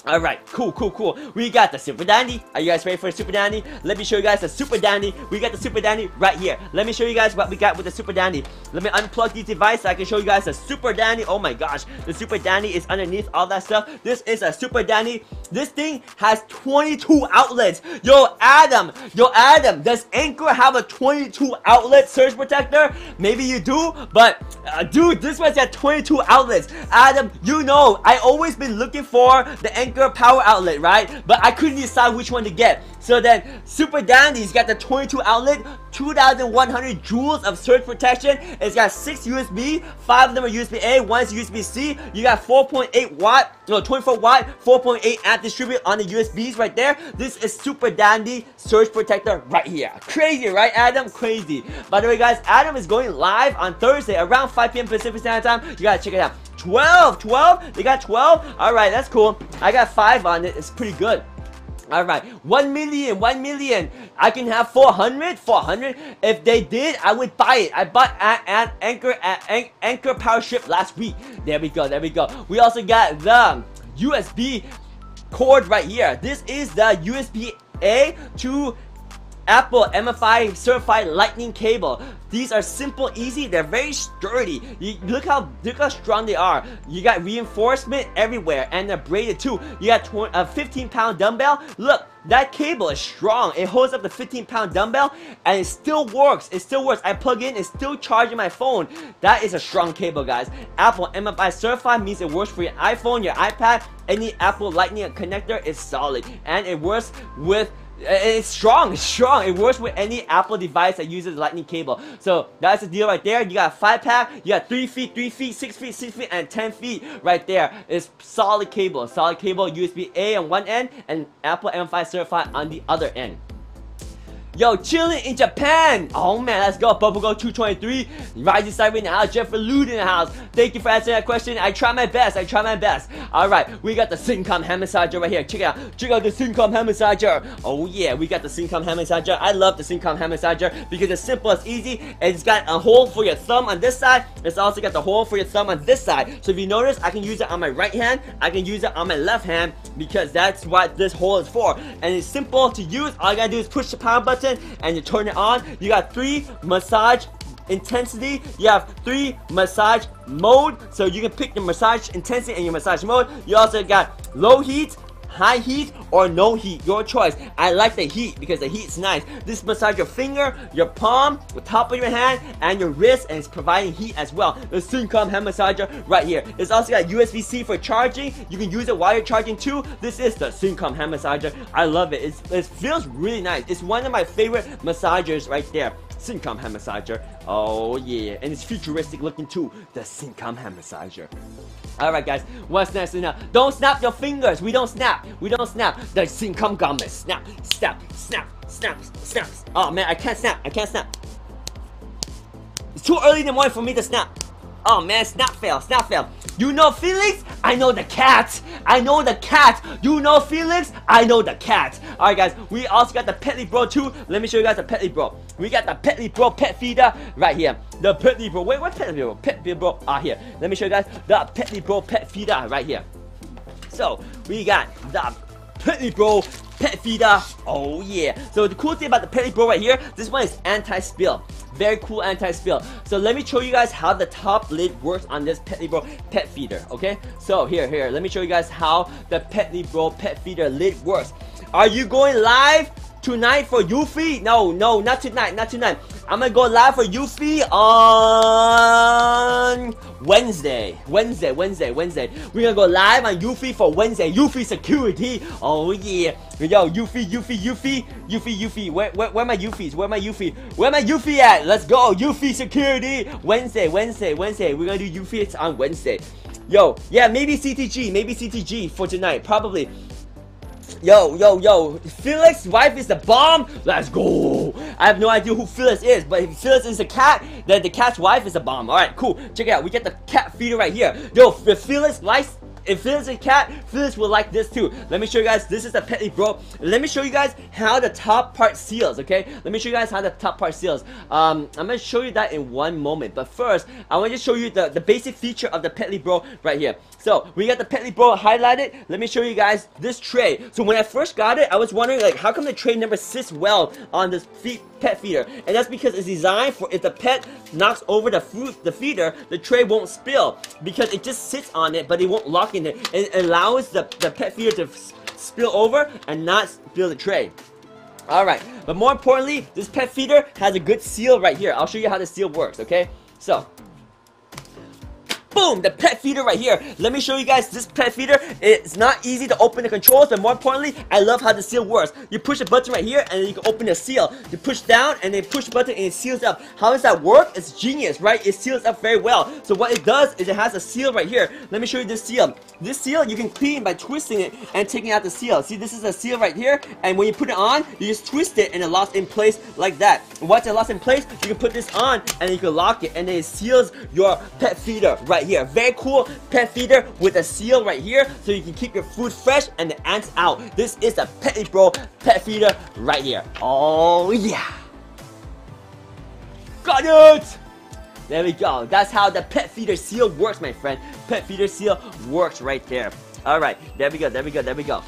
Speaker 1: Alright, cool, cool, cool. We got the Super Dandy. Are you guys ready for the Super Dandy? Let me show you guys the Super Dandy. We got the Super Dandy right here. Let me show you guys what we got with the Super Dandy. Let me unplug these devices so I can show you guys the Super Dandy. Oh my gosh, the Super Dandy is underneath all that stuff. This is a Super Dandy. This thing has 22 outlets. Yo, Adam, yo, Adam, does Anker have a 22 outlet surge protector? Maybe you do, but uh, dude, this one's at 22 outlets. Adam, you know, I always been looking for the Anker Anker power outlet, right? But I couldn't decide which one to get. So then, Super Dandy's got the 22 outlet, 2,100 joules of surge protection. It's got 6 USB, 5 of them are USB-A, 1 is USB-C. You got 4.8 watt, no, 24 watt, 4.8 amp distribute on the USBs right there. This is Super Dandy surge protector right here. Crazy, right, Adam? Crazy. By the way, guys, Adam is going live on Thursday around 5 p.m. Pacific Standard Time. You gotta check it out. 12, 12? They got 12? Alright, that's cool. I got 5 on it. It's pretty good. Alright, 1 million, 1 million. I can have 400, 400. If they did, I would buy it. I bought an Anker at an Anker Power Strip last week. There we go, there we go. We also got the USB cord right here. This is the USB A to Apple MFI certified lightning cable. These are simple, easy, they're very sturdy. You, look how look how strong they are. You got reinforcement everywhere and they're braided too. You got a 15 pound dumbbell. Look, that cable is strong. It holds up the 15 pound dumbbell and it still works. It still works. I plug in, it's still charging my phone. That is a strong cable, guys. Apple MFI certified means it works for your iPhone, your iPad, any Apple Lightning connector is solid. And it works with it's strong, it's strong. It works with any Apple device that uses lightning cable. So that's the deal right there. You got a 5 pack, you got 3 feet, 3 feet, 6 feet, 6 feet, and 10 feet right there. It's solid cable. Solid cable, USB-A on one end, and Apple MFI certified on the other end. Yo, chilling in Japan. Oh man, let's go. Bubblegum 223. Rising the house. Jeffrey Lude in the house. Thank you for answering that question. I try my best. I try my best. Alright, we got the CINCOM hand massager right here. Check it out. Check out the CINCOM hand massager. Oh yeah, we got the CINCOM hand massager. I love the CINCOM hand massager because it's simple, it's easy, and it's got a hole for your thumb on this side. It's also got the hole for your thumb on this side. So if you notice, I can use it on my right hand. I can use it on my left hand because that's what this hole is for. And it's simple to use. All you gotta do is push the power button button and you turn it on. You got three massage intensity. You have three massage mode. So you can pick your massage intensity and your massage mode. You also got low heat, high heat or no heat your choice. I like the heat because the heat's nice. This massage your finger your palm the top of your hand and your wrist and it's providing heat as well. The CINCOM hand massager right here. It's also got usb-c for charging. You can use it while you're charging too. This is the CINCOM hand massager. I love it. It's, it feels really nice. It's one of my favorite massagers right there CINCOM massager. Oh yeah, and it's futuristic looking too. The CINCOM massager. Alright guys, what's next now? Don't snap your fingers. We don't snap. We don't snap. The Syncom gummies. Snap, snap, snap, snap, snap. Oh man, I can't snap. I can't snap. It's too early in the morning for me to snap. Oh man, snap fail, snap fail. You know Felix? I know the cat. I know the cat. You know Felix? I know the cat. Alright guys, we also got the Petlibro too. Let me show you guys the Petlibro. We got the Petlibro pet feeder right here. The Petlibro. Wait, what Petlibro? Petly Bro. Ah, here. Let me show you guys the Petlibro pet feeder right here. So, we got the Petlibro pet feeder. Oh yeah. So the cool thing about the Petlibro right here, this one is anti-spill. Very cool anti-spill. So let me show you guys how the top lid works on this Petlibro pet feeder, okay? So here, here, let me show you guys how the Petlibro pet feeder lid works. Are you going live tonight for Eufy? No, no, not tonight, not tonight. I'm gonna go live for Eufy on Wednesday. Wednesday, Wednesday, Wednesday. We're gonna go live on Eufy for Wednesday. Eufy security. Oh yeah. Yo, Eufy, Eufy, Eufy, Eufy, Eufy. Where, where, where my Eufys? Where my Eufy? Where my Eufy at? Let's go. Eufy security. Wednesday, Wednesday, Wednesday. We're gonna do Eufy on Wednesday. Yo, yeah, maybe CTG, maybe CTG for tonight. Probably. Yo, yo, yo. Felix wife is the bomb. Let's go. I have no idea who Felix is, but if Felix is a cat, then the cat's wife is a bomb. Alright, cool. Check it out. We get the cat feeder right here. Yo, if Phyllis likes if Phyllis is a cat, Phyllis will like this too. Let me show you guys, this is the Petlibro. Let me show you guys how the top part seals, okay? Let me show you guys how the top part seals. Um, I'm gonna show you that in one moment. But first, I want to show you the, the basic feature of the Petlibro right here. So, we got the Petlibro highlighted. Let me show you guys this tray. So when I first got it, I was wondering like, how come the tray never sits well on this feet pet feeder? And that's because it's designed for if the pet knocks over the fruit, the feeder, the tray won't spill because it just sits on it, but it won't lock in it. And it allows the, the pet feeder to spill over and not spill the tray. Alright, but more importantly, this pet feeder has a good seal right here. I'll show you how the seal works, okay? So, Boom! The pet feeder right here. Let me show you guys this pet feeder. It's not easy to open the controls, but more importantly, I love how the seal works. You push a button right here, and then you can open the seal. You push down, and then push the button, and it seals up. How does that work? It's genius, right? It seals up very well. So what it does is it has a seal right here. Let me show you this seal. This seal you can clean by twisting it and taking out the seal. See, this is a seal right here, and when you put it on, you just twist it, and it locks in place like that. Once it locks in place, you can put this on, and you can lock it, and then it seals your pet feeder right here. Very cool pet feeder with a seal right here so you can keep your food fresh and the ants out. This is the Petlibro pet feeder right here. Oh yeah. Got it! There we go. That's how the pet feeder seal works, my friend. Pet feeder seal works right there. Alright, there we go, there we go, there we go.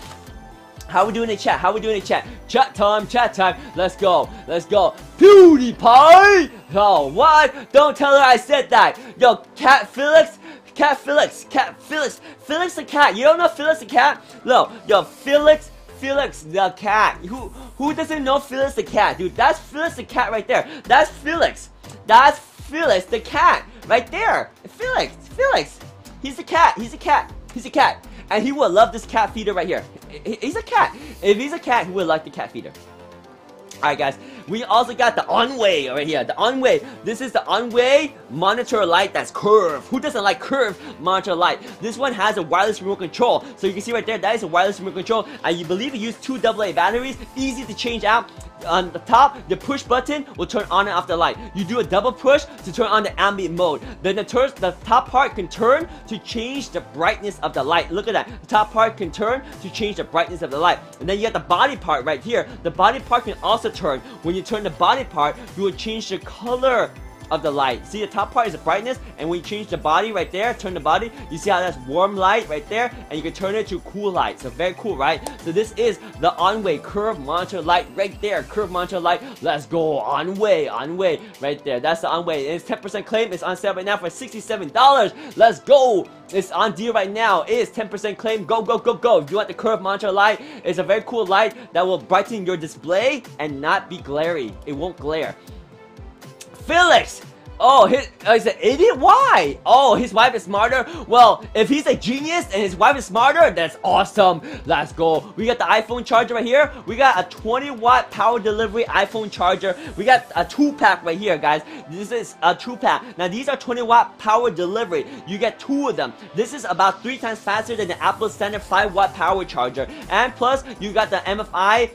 Speaker 1: How we doing in chat? How we doing in chat? Chat time, chat time. Let's go. Let's go. PewDiePie! Oh, what? Don't tell her I said that. Yo, Cat Felix? Cat Felix. Cat Felix. Felix the cat. You don't know Felix the cat? No. Yo, Felix. Felix the cat. Who who doesn't know Felix the cat? Dude, that's Felix the cat right there. That's Felix. That's Felix the cat. Right there. Felix. Felix. He's a cat. He's a cat. He's a cat. And he will love this cat feeder right here. He's a cat. If he's a cat, he would like the cat feeder. Alright guys, we also got the Onway right here. The Onway. This is the Onway monitor light that's curved. Who doesn't like curved monitor light? This one has a wireless remote control. So you can see right there, that is a wireless remote control. And you believe it uses two AA batteries. Easy to change out on the top, the push button will turn on and off the light. You do a double push to turn on the ambient mode. Then the, the top part can turn to change the brightness of the light. Look at that. The top part can turn to change the brightness of the light. And then you got the body part right here. The body part can also turn. When you turn the body part, you will change the color of the light. See the top part is the brightness and when you change the body right there, turn the body, you see how that's warm light right there and you can turn it to cool light. So very cool, right? So this is the Onway curve monitor light right there. Curve monitor light. Let's go Onway, Onway right there. That's the Onway. It's 10% claim. It's on sale right now for $67. Let's go. It's on deal right now. It is 10% claim. Go, go, go, go. If you want the curve monitor light, it's a very cool light that will brighten your display and not be glary. It won't glare. Felix! Oh, his, uh, he's an idiot? Why? Oh, his wife is smarter? Well, if he's a genius and his wife is smarter, that's awesome. Let's go. We got the iPhone charger right here. We got a 20 watt power delivery iPhone charger. We got a two pack right here, guys. This is a two pack. Now, these are 20 watt power delivery. You get two of them. This is about three times faster than the Apple standard 5 watt power charger. And plus, you got the MFI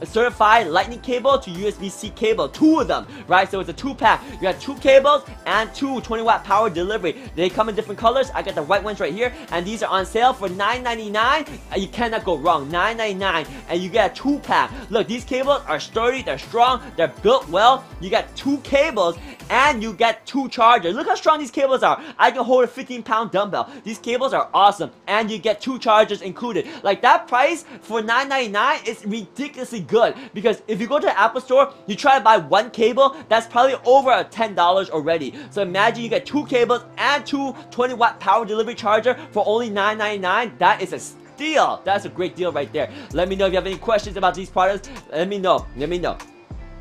Speaker 1: a certified lightning cable to USB-C cable, two of them, right? So it's a two pack. You got two cables and two 20 watt power delivery. They come in different colors. I got the white ones right here, and these are on sale for $9.99. Uh, you cannot go wrong, $9.99, and you get a two pack. Look, these cables are sturdy, they're strong, they're built well. You got two cables, and you get two chargers. Look how strong these cables are. I can hold a 15 pound dumbbell. These cables are awesome, and you get two chargers included. Like that price for $9.99 is ridiculously good because if you go to the Apple Store, you try to buy one cable, that's probably over $10 already. So imagine you get two cables and two 20 watt power delivery charger for only $9.99. That is a steal. That's a great deal right there. Let me know if you have any questions about these products. Let me know. Let me know.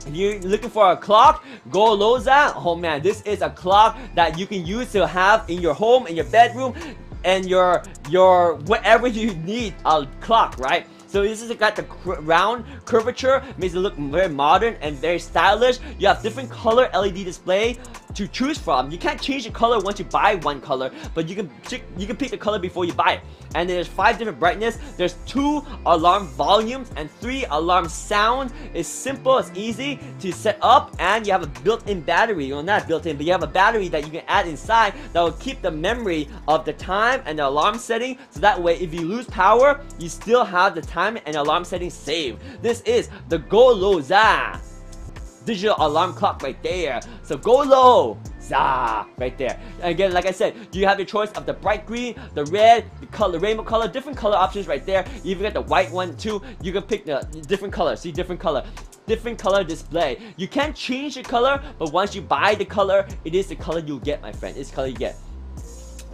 Speaker 1: If you're looking for a clock, go Loza. Oh man, this is a clock that you can use to have in your home, in your bedroom, and your your whatever you need a clock, right? So this is got the round curvature, makes it look very modern and very stylish. You have different color LED display to choose from. You can't change the color once you buy one color, but you can you can pick the color before you buy it. And there's five different brightness. There's two alarm volumes and three alarm sound. It's simple, it's easy to set up, and you have a built-in battery. Well, not built-in, but you have a battery that you can add inside that will keep the memory of the time and the alarm setting. So that way, if you lose power, you still have the time and alarm setting saved. This is the Goloza digital alarm clock right there. So go low, za, right there. And again, like I said, you have your choice of the bright green, the red, the color, rainbow color, different color options right there. You even got the white one too. You can pick the different color. See different color different color display. You can't change the color, but once you buy the color, it is the color you get, my friend. It's color you get.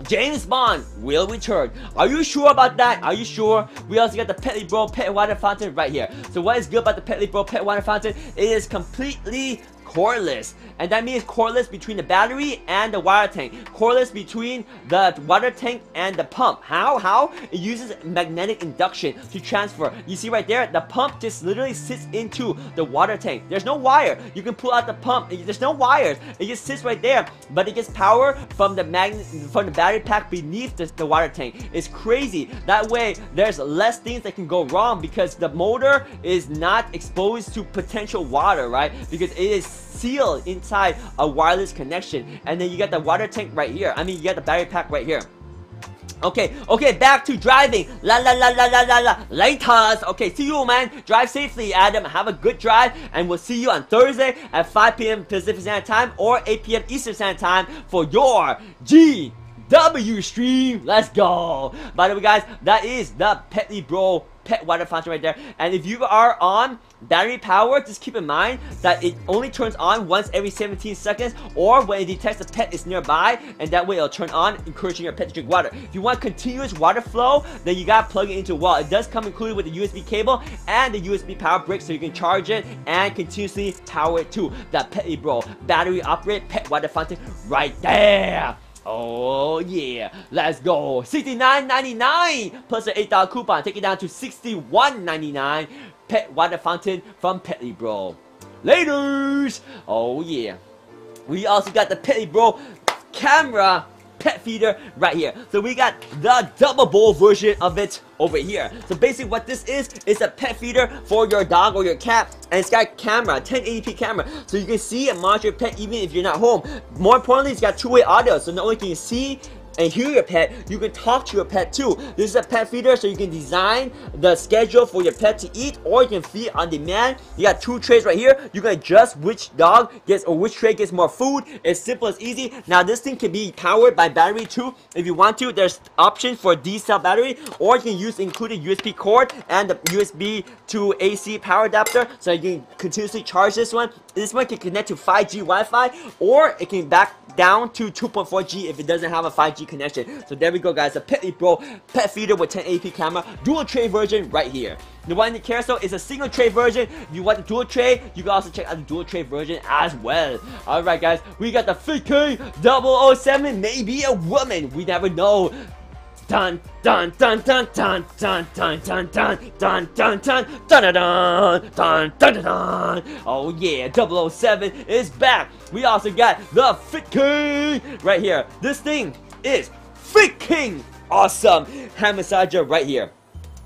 Speaker 1: James Bond will return. Are you sure about that? Are you sure? We also got the Petlibro Pet Water Fountain right here. So what is good about the Petlibro Pet Water Fountain? It is completely cordless. And that means cordless between the battery and the water tank. Cordless between the water tank and the pump. How? How? It uses magnetic induction to transfer. You see right there, the pump just literally sits into the water tank. There's no wire. You can pull out the pump. There's no wires. It just sits right there. But it gets power from the magnet from the battery pack beneath the, the water tank. It's crazy. That way, there's less things that can go wrong because the motor is not exposed to potential water, right? Because it is sealed inside a wireless connection. And then you get the water tank right here. I mean, you get the battery pack right here. Okay, okay, back to driving. La la la la la la la. Laters. Okay, see you, man. Drive safely, Adam. Have a good drive, and we'll see you on Thursday at 5 p.m. Pacific Standard Time or 8 p.m. Eastern Standard Time for your GW stream. Let's go. By the way, guys, that is the Petlibro pet water fountain right there. And if you are on battery power, just keep in mind that it only turns on once every 17 seconds or when it detects a pet is nearby and that way it'll turn on, encouraging your pet to drink water. If you want continuous water flow, then you gotta plug it into a wall. It does come included with the USB cable and the USB power brick so you can charge it and continuously power it too. That Petlibro battery operated pet water fountain right there. Oh yeah, let's go. $69.99 plus an $8 coupon. Take it down to $61.99. Pet water fountain from Petlibro. Laters! Oh yeah. We also got the Petlibro camera pet feeder right here. So we got the double bowl version of it over here. So basically what this is, is a pet feeder for your dog or your cat and it's got camera, 1080p camera. So you can see and monitor your pet even if you're not home. More importantly, it's got two-way audio. So not only can you see and hear your pet, you can talk to your pet too. This is a pet feeder, so you can design the schedule for your pet to eat, or you can feed on demand. You got two trays right here. You can adjust which dog gets or which tray gets more food. It's simple as easy. Now this thing can be powered by battery too. If you want to, there's option for D-cell battery, or you can use included USB cord and the USB to AC power adapter, so you can continuously charge this one. This one can connect to 5G Wi-Fi, or it can back down to 2.4G if it doesn't have a 5G connection. So there we go guys, the Petlibro pet feeder with 1080p camera, dual tray version right here. The one in the carousel is a single tray version. If you want the dual tray, you can also check out the dual tray version as well. Alright guys, we got the FitKing 007, maybe a woman, we never know dun dun dun dun dun dun dun dun dun dun dun dun dun dun dun dun dun dun Oh yeah, 007 is back. We also got the Fit King right here. This thing is freaking awesome. Hand massager right here.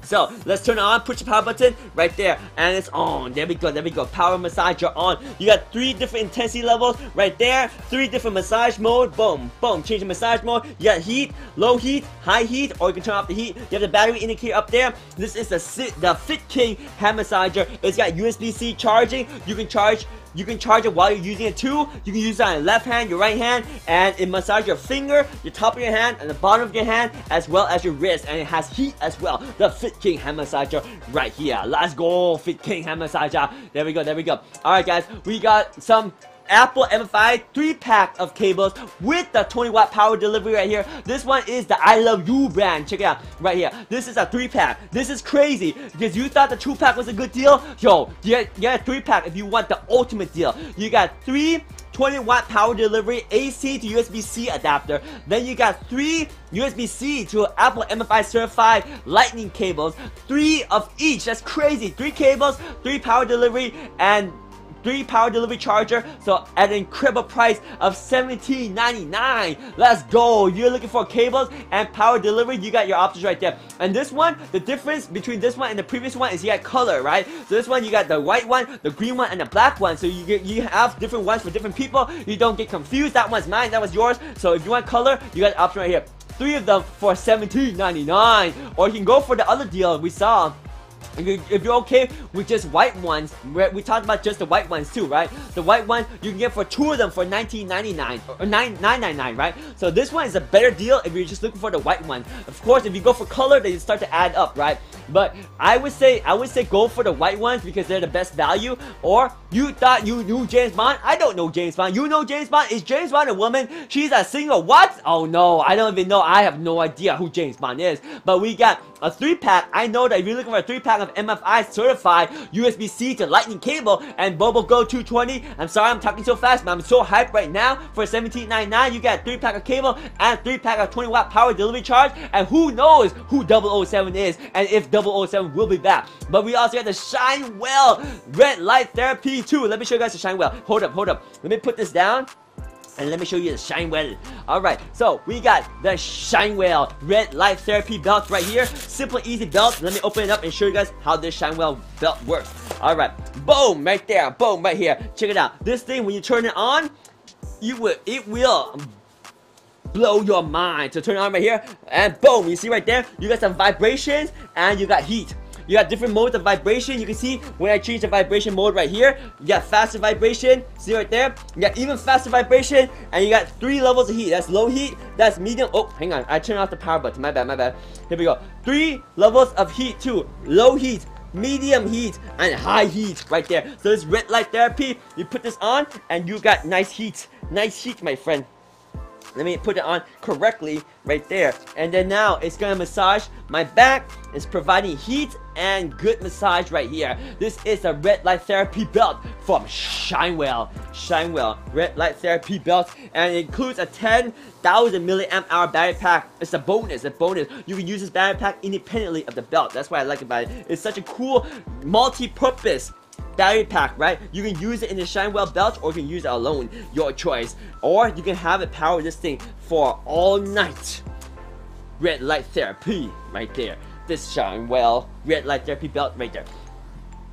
Speaker 1: So let's turn it on, push the power button right there, and it's on. There we go, there we go. Power massager on. You got three different intensity levels right there, three different massage mode. Boom, boom. Change the massage mode. You got heat, low heat, high heat, or you can turn off the heat. You have the battery indicator up there. This is the the Fit King hand massager. It's got USB-C charging. You can charge you can charge it while you're using it too. You can use it on your left hand, your right hand, and it massages your finger, your top of your hand, and the bottom of your hand, as well as your wrist, and it has heat as well. The Fit King hand massager right here. Let's go, Fit King hand massager. There we go, there we go. Alright guys, we got some Apple MFI 3-pack of cables with the 20 watt power delivery right here. This one is the I Love You brand. Check it out right here. This is a 3-pack. This is crazy because you thought the 2-pack was a good deal. Yo, get, get a 3-pack if you want the ultimate deal. You got three 20 watt power delivery AC to USB-C adapter. Then you got three USB-C to Apple MFI certified lightning cables. Three of each. That's crazy. Three cables, three power delivery, and three power delivery charger so at an incredible price of $17.99 let's go. You're looking for cables and power delivery. You got your options right there. And this one the difference between this one and the previous one is you got color right? So this one you got the white one the green one and the black one. So you get you have different ones for different people. You don't get confused. That one's mine. That was yours. So if you want color you got the option right here. Three of them for $17.99 or you can go for the other deal we saw if you're okay with just white ones, we talked about just the white ones too, right? The white one you can get for two of them for 19.99 or 9.99, right? So this one is a better deal if you're just looking for the white one. Of course, if you go for color, they start to add up, right? But I would say I would say go for the white ones because they're the best value. Or you thought you knew James Bond? I don't know James Bond. You know James Bond? Is James Bond a woman? She's a single. What? Oh no, I don't even know. I have no idea who James Bond is. But we got a three pack. I know that if you're looking for a three pack of MFI certified USB-C to lightning cable and Bobo Go 220, I'm sorry I'm talking so fast, but I'm so hyped right now. For $17.99, you get a three pack of cable and three pack of 20 watt power delivery charge. And who knows who 007 is and if 007 will be back. But we also got the Shine Well Red Light Therapy too. Let me show you guys the Shine Well. Hold up, hold up. Let me put this down. And let me show you the Shinewell. Alright, so we got the Shinewell Red Light Therapy belt right here. Simple, easy belt. Let me open it up and show you guys how this Shinewell belt works. Alright, boom, right there. Boom, right here. Check it out. This thing, when you turn it on, you will, it will blow your mind. So turn it on right here, and boom, you see right there, you got some vibrations, and you got heat. You got different modes of vibration. You can see when I change the vibration mode right here, you got faster vibration. See right there? You got even faster vibration, and you got three levels of heat. That's low heat, that's medium. Oh, hang on. I turned off the power button. My bad, my bad. Here we go. Three levels of heat too. Low heat, medium heat and high heat right there so this red light therapy you put this on and you got nice heat nice heat my friend let me put it on correctly right there. And then now it's gonna massage my back. It's providing heat and good massage right here. This is a red light therapy belt from Shinewell. Shinewell red light therapy belt and it includes a 10,000 milliamp hour battery pack. It's a bonus, a bonus. You can use this battery pack independently of the belt. That's what I like about it. It's such a cool multi-purpose battery pack, right? You can use it in the Shinewell belt or you can use it alone, your choice. Or you can have it power this thing for all night. Red light therapy right there. This Shinewell red light therapy belt right there.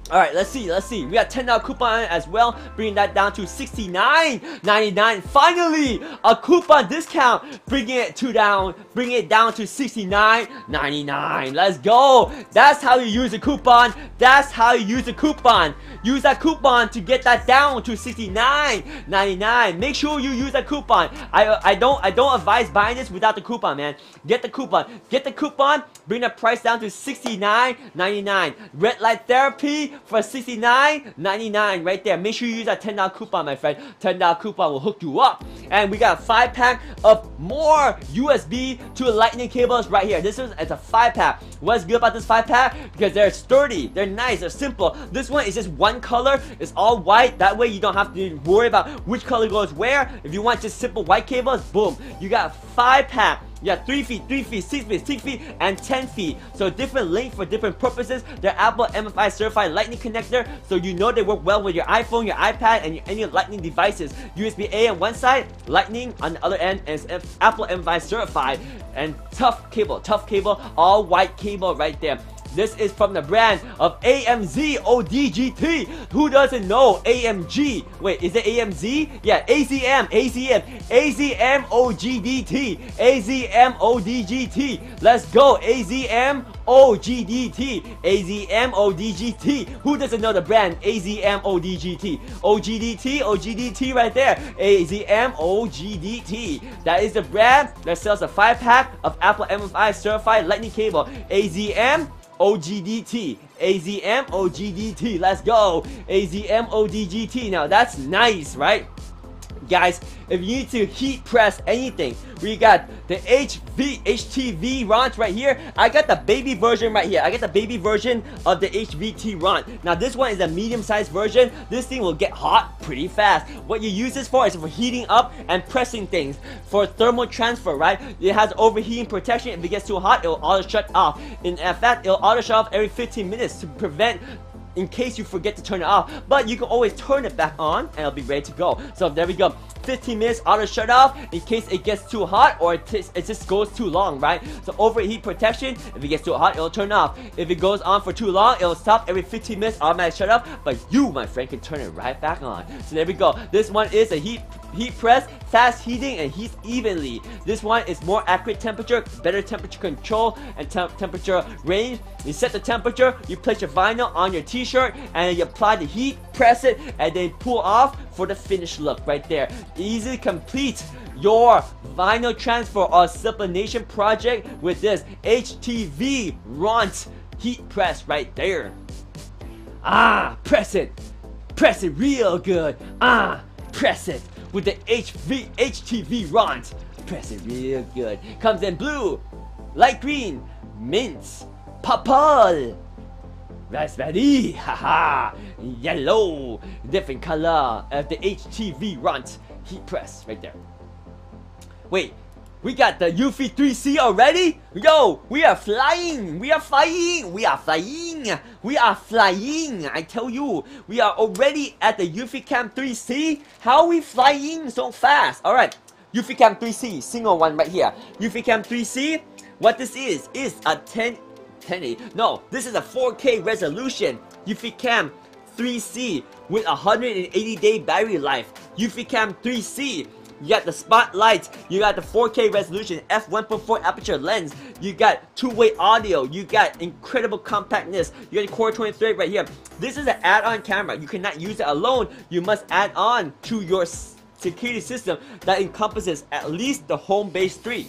Speaker 1: Alright, let's see, let's see. We got $10 coupon as well, bringing that down to $69.99. Finally, a coupon discount, bringing it to down, bringing it down to $69.99. Let's go. That's how you use a coupon. That's how you use a coupon. Use that coupon to get that down to $69.99. Make sure you use that coupon. I I don't I don't advise buying this without the coupon, man. Get the coupon. Get the coupon. Bring the price down to $69.99. Red light therapy for $69.99 right there. Make sure you use that $10 coupon, my friend. $10 coupon will hook you up. And we got a 5 pack of more USB to lightning cables right here. This is it's a 5 pack. What's good about this 5 pack? Because they're sturdy, they're nice, they're simple. This one is just one color. is all white. That way you don't have to worry about which color goes where. If you want just simple white cables, boom. You got 5 pack yeah, 3 feet, 3 feet, 6 feet, 6 feet, and 10 feet. So different length for different purposes. They're Apple MFI certified lightning connector, so you know they work well with your iPhone, your iPad, and your, any lightning devices. USB-A on one side, lightning on the other end, and Apple MFI certified. And tough cable, tough cable, all white cable right there. This is from the brand of AMZ ODGT. Who doesn't know AMG? Wait, is it AMZ? Yeah, OGDT, AZM ODGT. Let's go, AZM. Who doesn't know the brand AZM ODGT? OGDT, OGDT right there. AZM OGDT. That is the brand that sells a 5 pack of Apple MFI certified lightning cable. AZM OGDT. AZM OGDT. Let's go. AZM ODGT. Now that's nice, right? Guys, if you need to heat press anything, we got the HV HTVRONT right here. I got the baby version right here. I got the baby version of the HVT Ront. Now this one is a medium-sized version. This thing will get hot pretty fast. What you use this for is for heating up and pressing things. For thermal transfer, right? It has overheating protection. If it gets too hot, it will auto shut off. In fact, it will auto shut off every 15 minutes to prevent in case you forget to turn it off. But you can always turn it back on and it'll be ready to go. So there we go. 15 minutes auto shut off in case it gets too hot or it, it just goes too long, right? So overheat protection, if it gets too hot, it'll turn off. If it goes on for too long, it'll stop every 15 minutes, automatic shut off. But you, my friend, can turn it right back on. So there we go. This one is a heat heat press, fast heating, and heats evenly. This one is more accurate temperature, better temperature control, and te temperature range. You set the temperature, you place your vinyl on your t-shirt, and you apply the heat, press it, and then pull off for the finished look right there. Easily complete your vinyl transfer or sublimation project with this HTVRONT heat press right there. Ah, press it. Press it real good. Ah, press it with the HV HTVRONT. Press it real good. Comes in blue, light green, mint, purple, raspberry, haha, yellow, different color of the HTVRONT heat press right there. Wait, we got the Eufy 3C already? Yo, we are flying! We are flying! We are flying! We are flying! I tell you, we are already at the Eufy Cam 3C. How are we flying so fast? Alright, Eufy Cam 3C, single one right here. Eufy Cam 3C, what this is, is a 10, 1080. No, this is a 4K resolution. Eufy Cam 3C with 180 day battery life. Eufy Cam 3C you got the spotlight, you got the 4K resolution, f1.4 aperture lens, you got two-way audio, you got incredible compactness, you got Core 23 right here. This is an add-on camera. You cannot use it alone. You must add on to your security system that encompasses at least the home base 3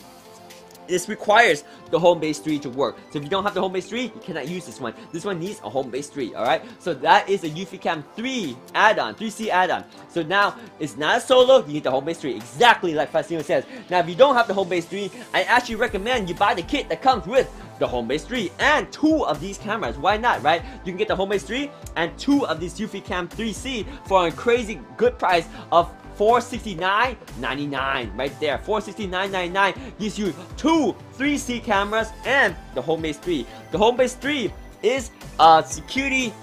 Speaker 1: this requires the home base 3 to work. So if you don't have the home base 3, you cannot use this one. This one needs a home base 3, alright? So that is a Eufy Cam 3 add-on, 3C add-on. So now, it's not a solo, you need the home base 3, exactly like Faustino says. Now if you don't have the home base 3, I actually recommend you buy the kit that comes with the home base 3 and two of these cameras. Why not, right? You can get the home base 3 and two of these Eufy Cam 3C for a crazy good price of 469.99 right there. 469.99 gives you two 3C cameras and the Homebase 3 the Homebase 3 is a security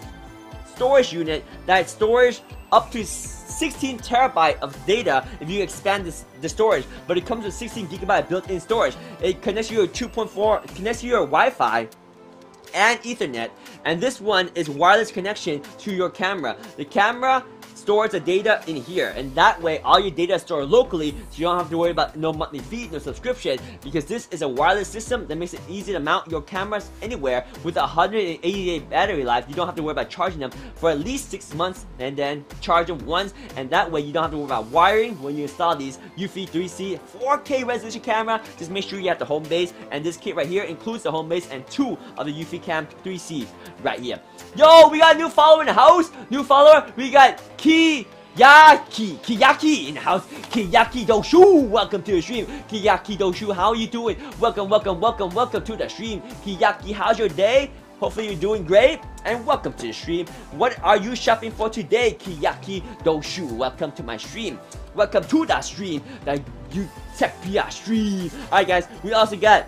Speaker 1: storage unit that stores up to 16 terabyte of data if you expand this the storage. But it comes with 16 gigabyte built-in storage. It connects you to 2.4 connects to your Wi-Fi and Ethernet. And this one is wireless connection to your camera. The camera stores the data in here. And that way all your data is stored locally so you don't have to worry about no monthly fee no subscription because this is a wireless system that makes it easy to mount your cameras anywhere with a 180 day battery life. You don't have to worry about charging them for at least six months and then charge them once. And that way you don't have to worry about wiring when you install these Eufy 3C 4K resolution camera. Just make sure you have the home base. And this kit right here includes the home base and two of the Eufy Cam 3C right here. Yo we got a new follower in the house. New follower we got Key Kiyaki, Kiyaki in the house. Kiyaki Doshu, welcome to the stream. Kiyaki Doshu, how are you doing? Welcome, welcome, welcome, welcome to the stream. Kiyaki, how's your day? Hopefully you're doing great and welcome to the stream. What are you shopping for today, Kiyaki Doshu? Welcome to my stream. Welcome to the stream, the UTECHPIA stream. Alright guys, we also got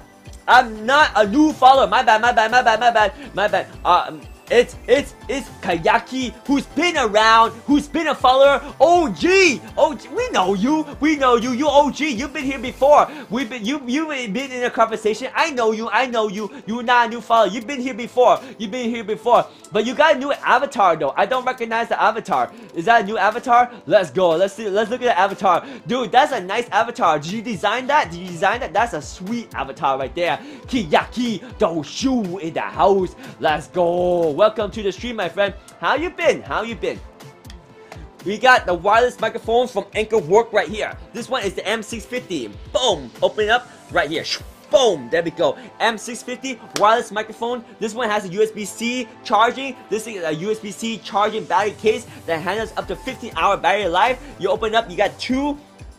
Speaker 1: I'm not a new follower. My bad, my bad, my bad, my bad, my bad. Um, it's, it's, it's Kayaki, who's been around, who's been a follower. OG! OG, we know you. We know you. You OG. You've been here before. We've been, you, you've been in a conversation. I know you. I know you. You're not a new follower. You've been here before. You've been here before. But you got a new avatar though. I don't recognize the avatar. Is that a new avatar? Let's go. Let's see. Let's look at the avatar. Dude, that's a nice avatar. Did you design that? Did you design that? That's a sweet avatar right there. Kiyaki Doshu in the house. Let's go welcome to the stream, my friend. How you been? How you been? We got the wireless microphone from AnkerWork right here. This one is the M650. Boom! Open it up right here. Boom, there we go. M650 wireless microphone. This one has a USB-C charging. This is a USB-C charging battery case that handles up to 15 hour battery life. You open up, you got two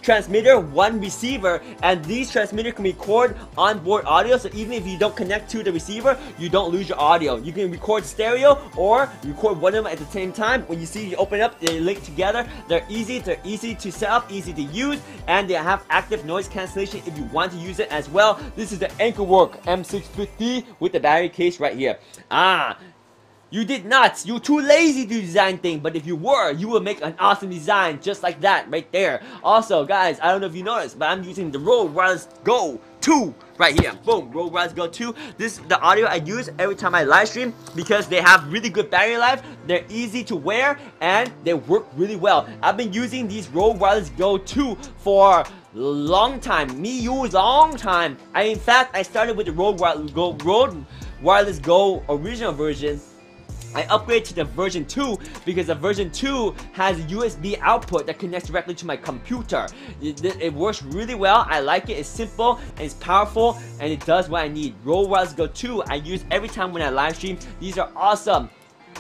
Speaker 1: transmitter, one receiver, and these transmitter can record onboard audio. So even if you don't connect to the receiver, you don't lose your audio. You can record stereo or record one of them at the same time. When you see you open up, they link together. They're easy. They're easy to set up, easy to use, and they have active noise cancellation if you want to use it as well. This is the Ankerwork M650 with the battery case right here. Ah, you did not. You're too lazy to design things. But if you were, you would make an awesome design just like that right there. Also, guys, I don't know if you noticed, but I'm using the Rode Wireless Go 2 right here. Boom, Rode Wireless Go 2. This is the audio I use every time I live stream because they have really good battery life. They're easy to wear and they work really well. I've been using these Rode Wireless Go 2 for long time. Me use long time. I in fact I started with the Go Rode Wireless Go original version I upgraded to the version 2 because the version 2 has USB output that connects directly to my computer. It, it, works really well. I like it. It's simple and it's powerful and it does what I need. Rode Wireless Go 2 I use every time when I live stream. These are awesome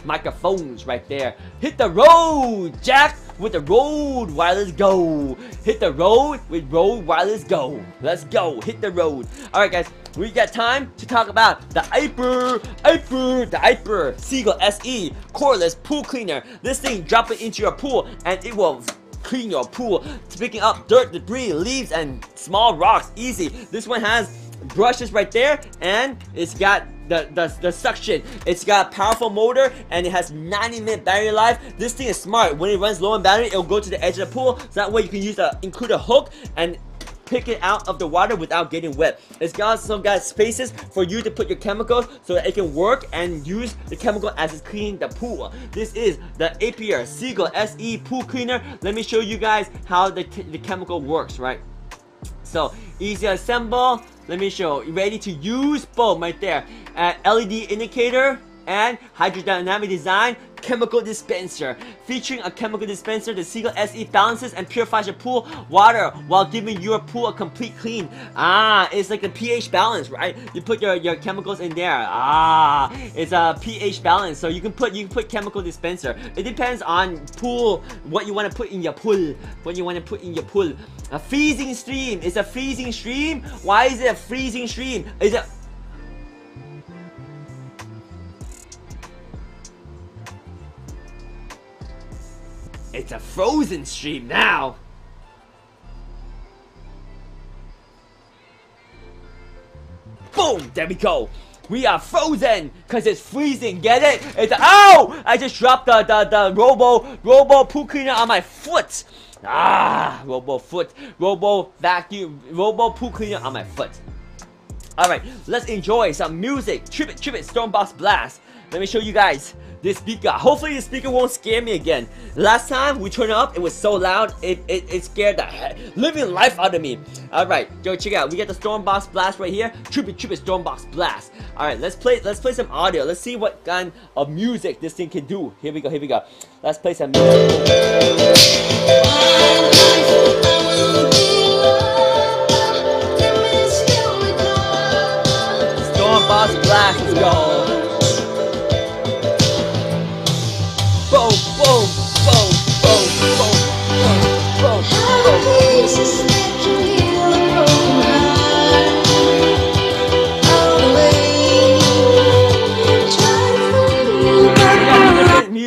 Speaker 1: microphones right there. Hit the road, Jack! With the Rode Wireless Go. Hit the road with Rode Wireless Go. Let's go. Hit the road. Alright guys, we got time to talk about the Aiper, Aiper, the Aiper Seagull SE cordless pool cleaner. This thing drop it into your pool and it will clean your pool, picking up dirt, debris, leaves, and small rocks. Easy. This one has brushes right there and it's got the, the, the suction. It's got a powerful motor and it has 90 minute battery life. This thing is smart. When it runs low on battery, it'll go to the edge of the pool. So that way you can use a include a hook and pick it out of the water without getting wet. It's got some got spaces for you to put your chemicals so that it can work and use the chemical as it's cleaning the pool. This is the Aiper Seagull SE Pool Cleaner. Let me show you guys how the, the chemical works, right? So, easy to assemble. Let me show. Ready to use? Boom, right there. Uh, LED indicator and hydrodynamic design chemical dispenser. Featuring a chemical dispenser, the Seagull SE balances and purifies your pool water while giving your pool a complete clean. Ah, it's like a pH balance, right? You put your, your chemicals in there. Ah, it's a pH balance. So you can put you can put chemical dispenser. It depends on pool, what you want to put in your pool. What you want to put in your pool. A freezing stream. It's a freezing stream. Why is it a freezing stream? Is it It's a frozen stream now! Boom! There we go! We are frozen! Cause it's freezing, get it? It's oh! I just dropped the the, the robo robo pool cleaner on my foot! Ah robo foot, robo vacuum, robo pool cleaner on my foot. Alright, let's enjoy some music. Tribit, trip it, Stormbox Blast. Let me show you guys this speaker. Hopefully the speaker won't scare me again. Last time we turned it up, it was so loud, it, it, it scared the living life out of me. Alright, go check out. We got the Stormbox Blast right here. Trippy Trippy Stormbox Blast. Alright, let's play let's play some audio. Let's see what kind of music this thing can do. Here we go, here we go. Let's play some music. Stormbox Blast, let's go.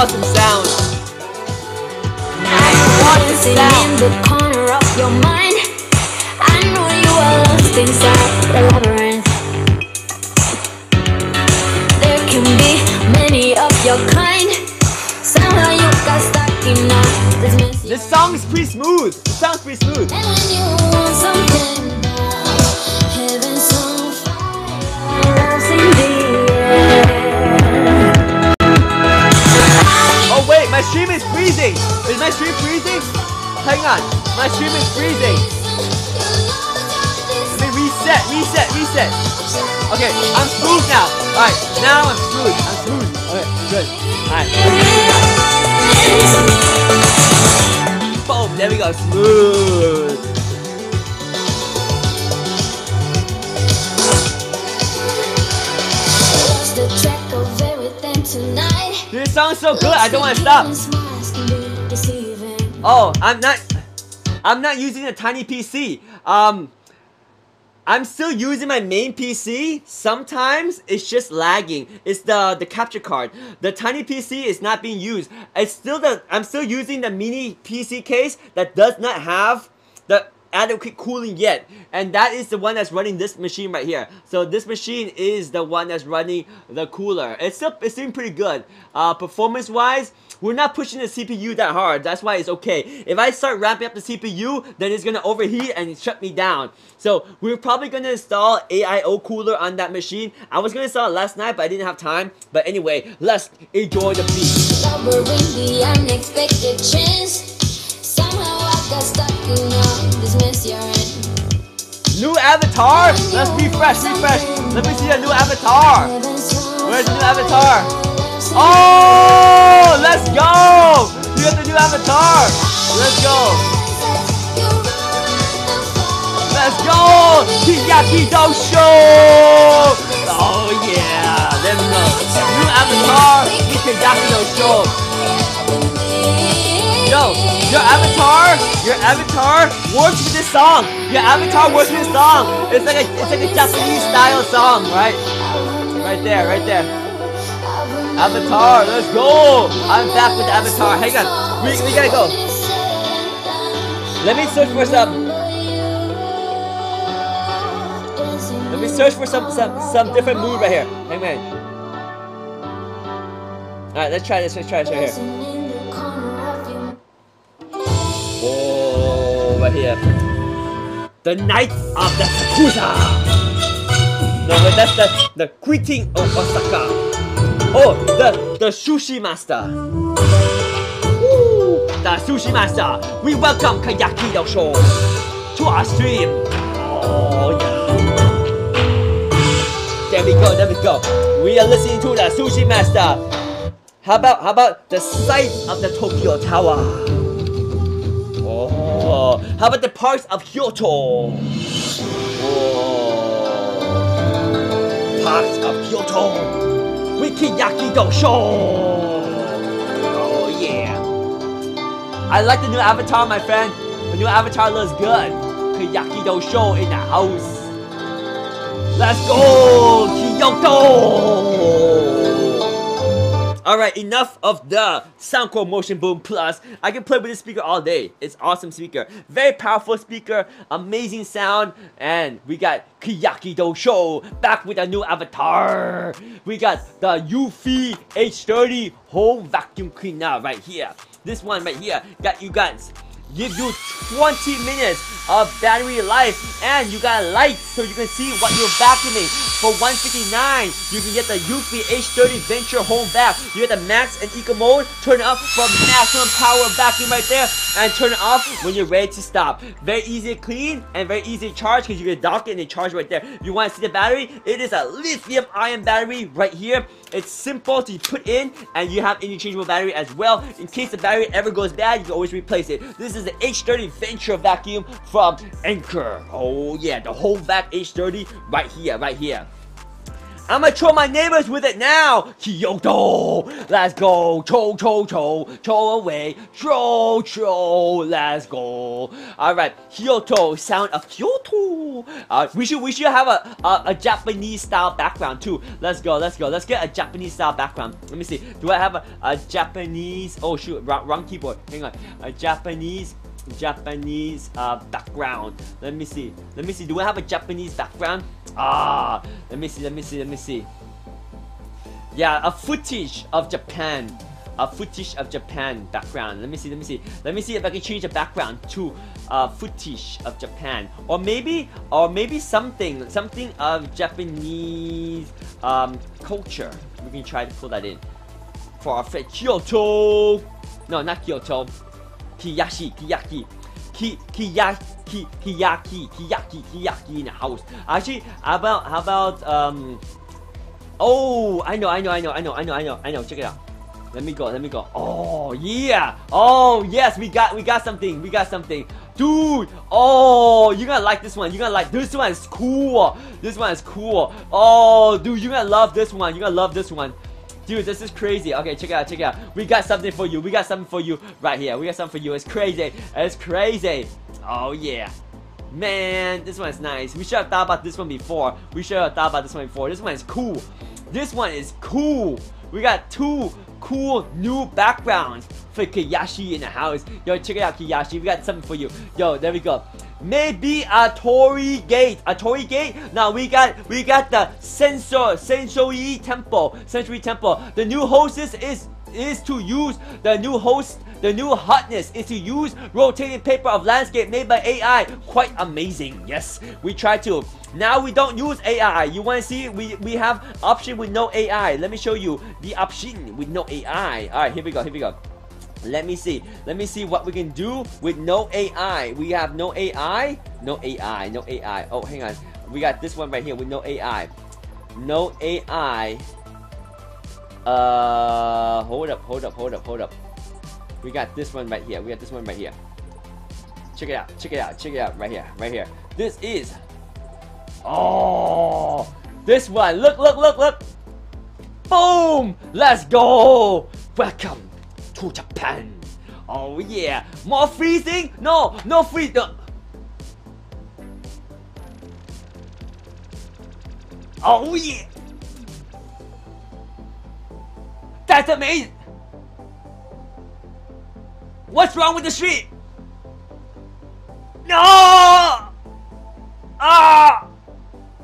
Speaker 1: awesome sound. in the corner of your mind. I know you are lost inside the labyrinth. There can be many of your kind. Somehow you got stuck in this This song is pretty smooth. It sounds pretty smooth. My stream is freezing. Is my stream freezing? Hang on. My stream is freezing. Let me reset, reset, reset. Okay, I'm smooth now. Alright, now I'm smooth. I'm smooth. Okay, good. Alright. Boom, there we go. Smooth.
Speaker 3: Tonight.
Speaker 1: This song's so good, I don't want to stop.
Speaker 3: Smiles can be deceiving.
Speaker 1: Oh, I'm not. I'm not using a tiny PC. Um, I'm still using my main PC. Sometimes it's just lagging. It's the the capture card. The tiny PC is not being used. It's still the. I'm still using the mini PC case that does not have the adequate cooling yet. And that is the one that's running this machine right here. So this machine is the one that's running the cooler. It's still it's doing pretty good. Uh, performance wise we're not pushing the CPU that hard. That's why it's okay. If I start ramping up the CPU then it's gonna overheat and shut me down. So we're probably gonna install AIO cooler on that machine. I was gonna install it last night but I didn't have time. But anyway let's enjoy the beat new avatar let's refresh refresh let me see a new avatar Where's the new avatar? Oh, let's go! You have the new avatar. Let's go. Let's go! Kiyaki Dosho! Oh yeah, we go. New avatar, Kiyaki Dosho. Yo, your avatar, your avatar works with this song. Your avatar works with this song. It's like a, it's like a Japanese style song, right? Right there, right there. Avatar, let's go! I'm back with Avatar. Hang on, we, we gotta go. Let me search for some. Let me search for some some some different mood right here. Hang on. All right, let's try this. Let's try this right here. Oh, right here. The Knight of the Sakusa. No, that's the the Quitting of Osaka. Oh, the the Sushi Master. Woo, the Sushi Master. We welcome Kayaki Show to our stream. Oh yeah. There we go. There we go. We are listening to the Sushi Master. How about how about the sight of the Tokyo Tower? How about the parks of Kyoto? Oh, parks of Kyoto. Wikiyaki Dosho. Oh yeah. I like the new avatar, my friend. The new avatar looks good. Kiyaki Dosho in the house. Let's go, Kyoto. Alright, enough of the Soundcore Motion Boom Plus. I can play with this speaker all day. It's awesome speaker. Very powerful speaker, amazing sound, and we got Kiyaki Dosho back with a new avatar. We got the Eufy H30 home vacuum cleaner right here. This one right here got you guys give you 20 minutes of battery life and you got lights so you can see what you're vacuuming for 159 you can get the Eufy H30 Venture Home Vac you get the max and eco mode. Turn it up for maximum power vacuum right there and turn it off when you're ready to stop. Very easy to clean and very easy to charge because you can dock it and it charge right there. You want to see the battery? It is a lithium ion battery right here. It's simple to put in and you have interchangeable battery as well. In case the battery ever goes bad you can always replace it. This is the H30 Venture Vacuum from Anker. Oh yeah the whole vac H30 right here right here I'm gonna troll my neighbors with it now! Kyoto! Let's go! Troll, troll, troll! Troll away! Troll, troll! Let's go! Alright, Kyoto! Sound of Kyoto! Uh, we should we should have a, a, a Japanese style background too. Let's go, let's go. Let's get a Japanese style background. Let me see. Do I have a, a Japanese... Oh shoot, wrong, wrong keyboard. Hang on. A Japanese Japanese uh, background. Let me see. Let me see. Do I have a Japanese background? Ah, let me see. Let me see. Let me see. Yeah, a footage of Japan. A footage of Japan background. Let me see. Let me see. Let me see if I can change the background to uh, footage of Japan, or maybe, or maybe something, something of Japanese um, culture. We can try to pull that in for our friend Kyoto. No, not Kyoto. Kiyashi, Kiyaki. Ki, Kiyaki, Kiyaki, Kiyaki, Kiyaki in the house. Actually, how about, how about, um, oh, I know, I know, I know, I know, I know, I know, I know, check it out. Let me go, let me go. Oh, yeah. Oh, yes, we got, we got something, we got something. Dude, oh, you're gonna like this one. You're gonna like this one is cool. This one is cool. Oh, dude, you're gonna love this one. You're gonna love this one. Dude, this is crazy. Okay, check it out, check it out. We got something for you. We got something for you right here. We got something for you. It's crazy. It's crazy. Oh, yeah. Man, this one is nice. We should have thought about this one before. We should have thought about this one before. This one is cool. This one is cool. We got two cool new backgrounds for Kiyashi in the house. Yo, check it out, Kiyashi. We got something for you. Yo, there we go. Maybe a Torii Gate. A Torii Gate? Now we got we got the Sensor Sensoi Temple. Sensory Temple. The new hostess is is to use the new host the new hotness is to use rotating paper of landscape made by AI. Quite amazing. Yes, we try to. Now we don't use AI. You want to see? We we have option with no AI. Let me show you the option with no AI. All right, here we go. Here we go. Let me see. Let me see what we can do with no AI. We have no AI. No AI. No AI. Oh, hang on. We got this one right here with no AI. No AI. Uh, hold up, hold up, hold up, hold up. We got this one right here. We got this one right here. Check it out. Check it out. Check it out. Right here. Right here. This is. Oh, this one. Look, look, look, look. Boom! Let's go! Welcome to Japan. Oh yeah. More freezing? No, no freeze. Oh yeah. That's amazing. What's wrong with the street? No! Ah!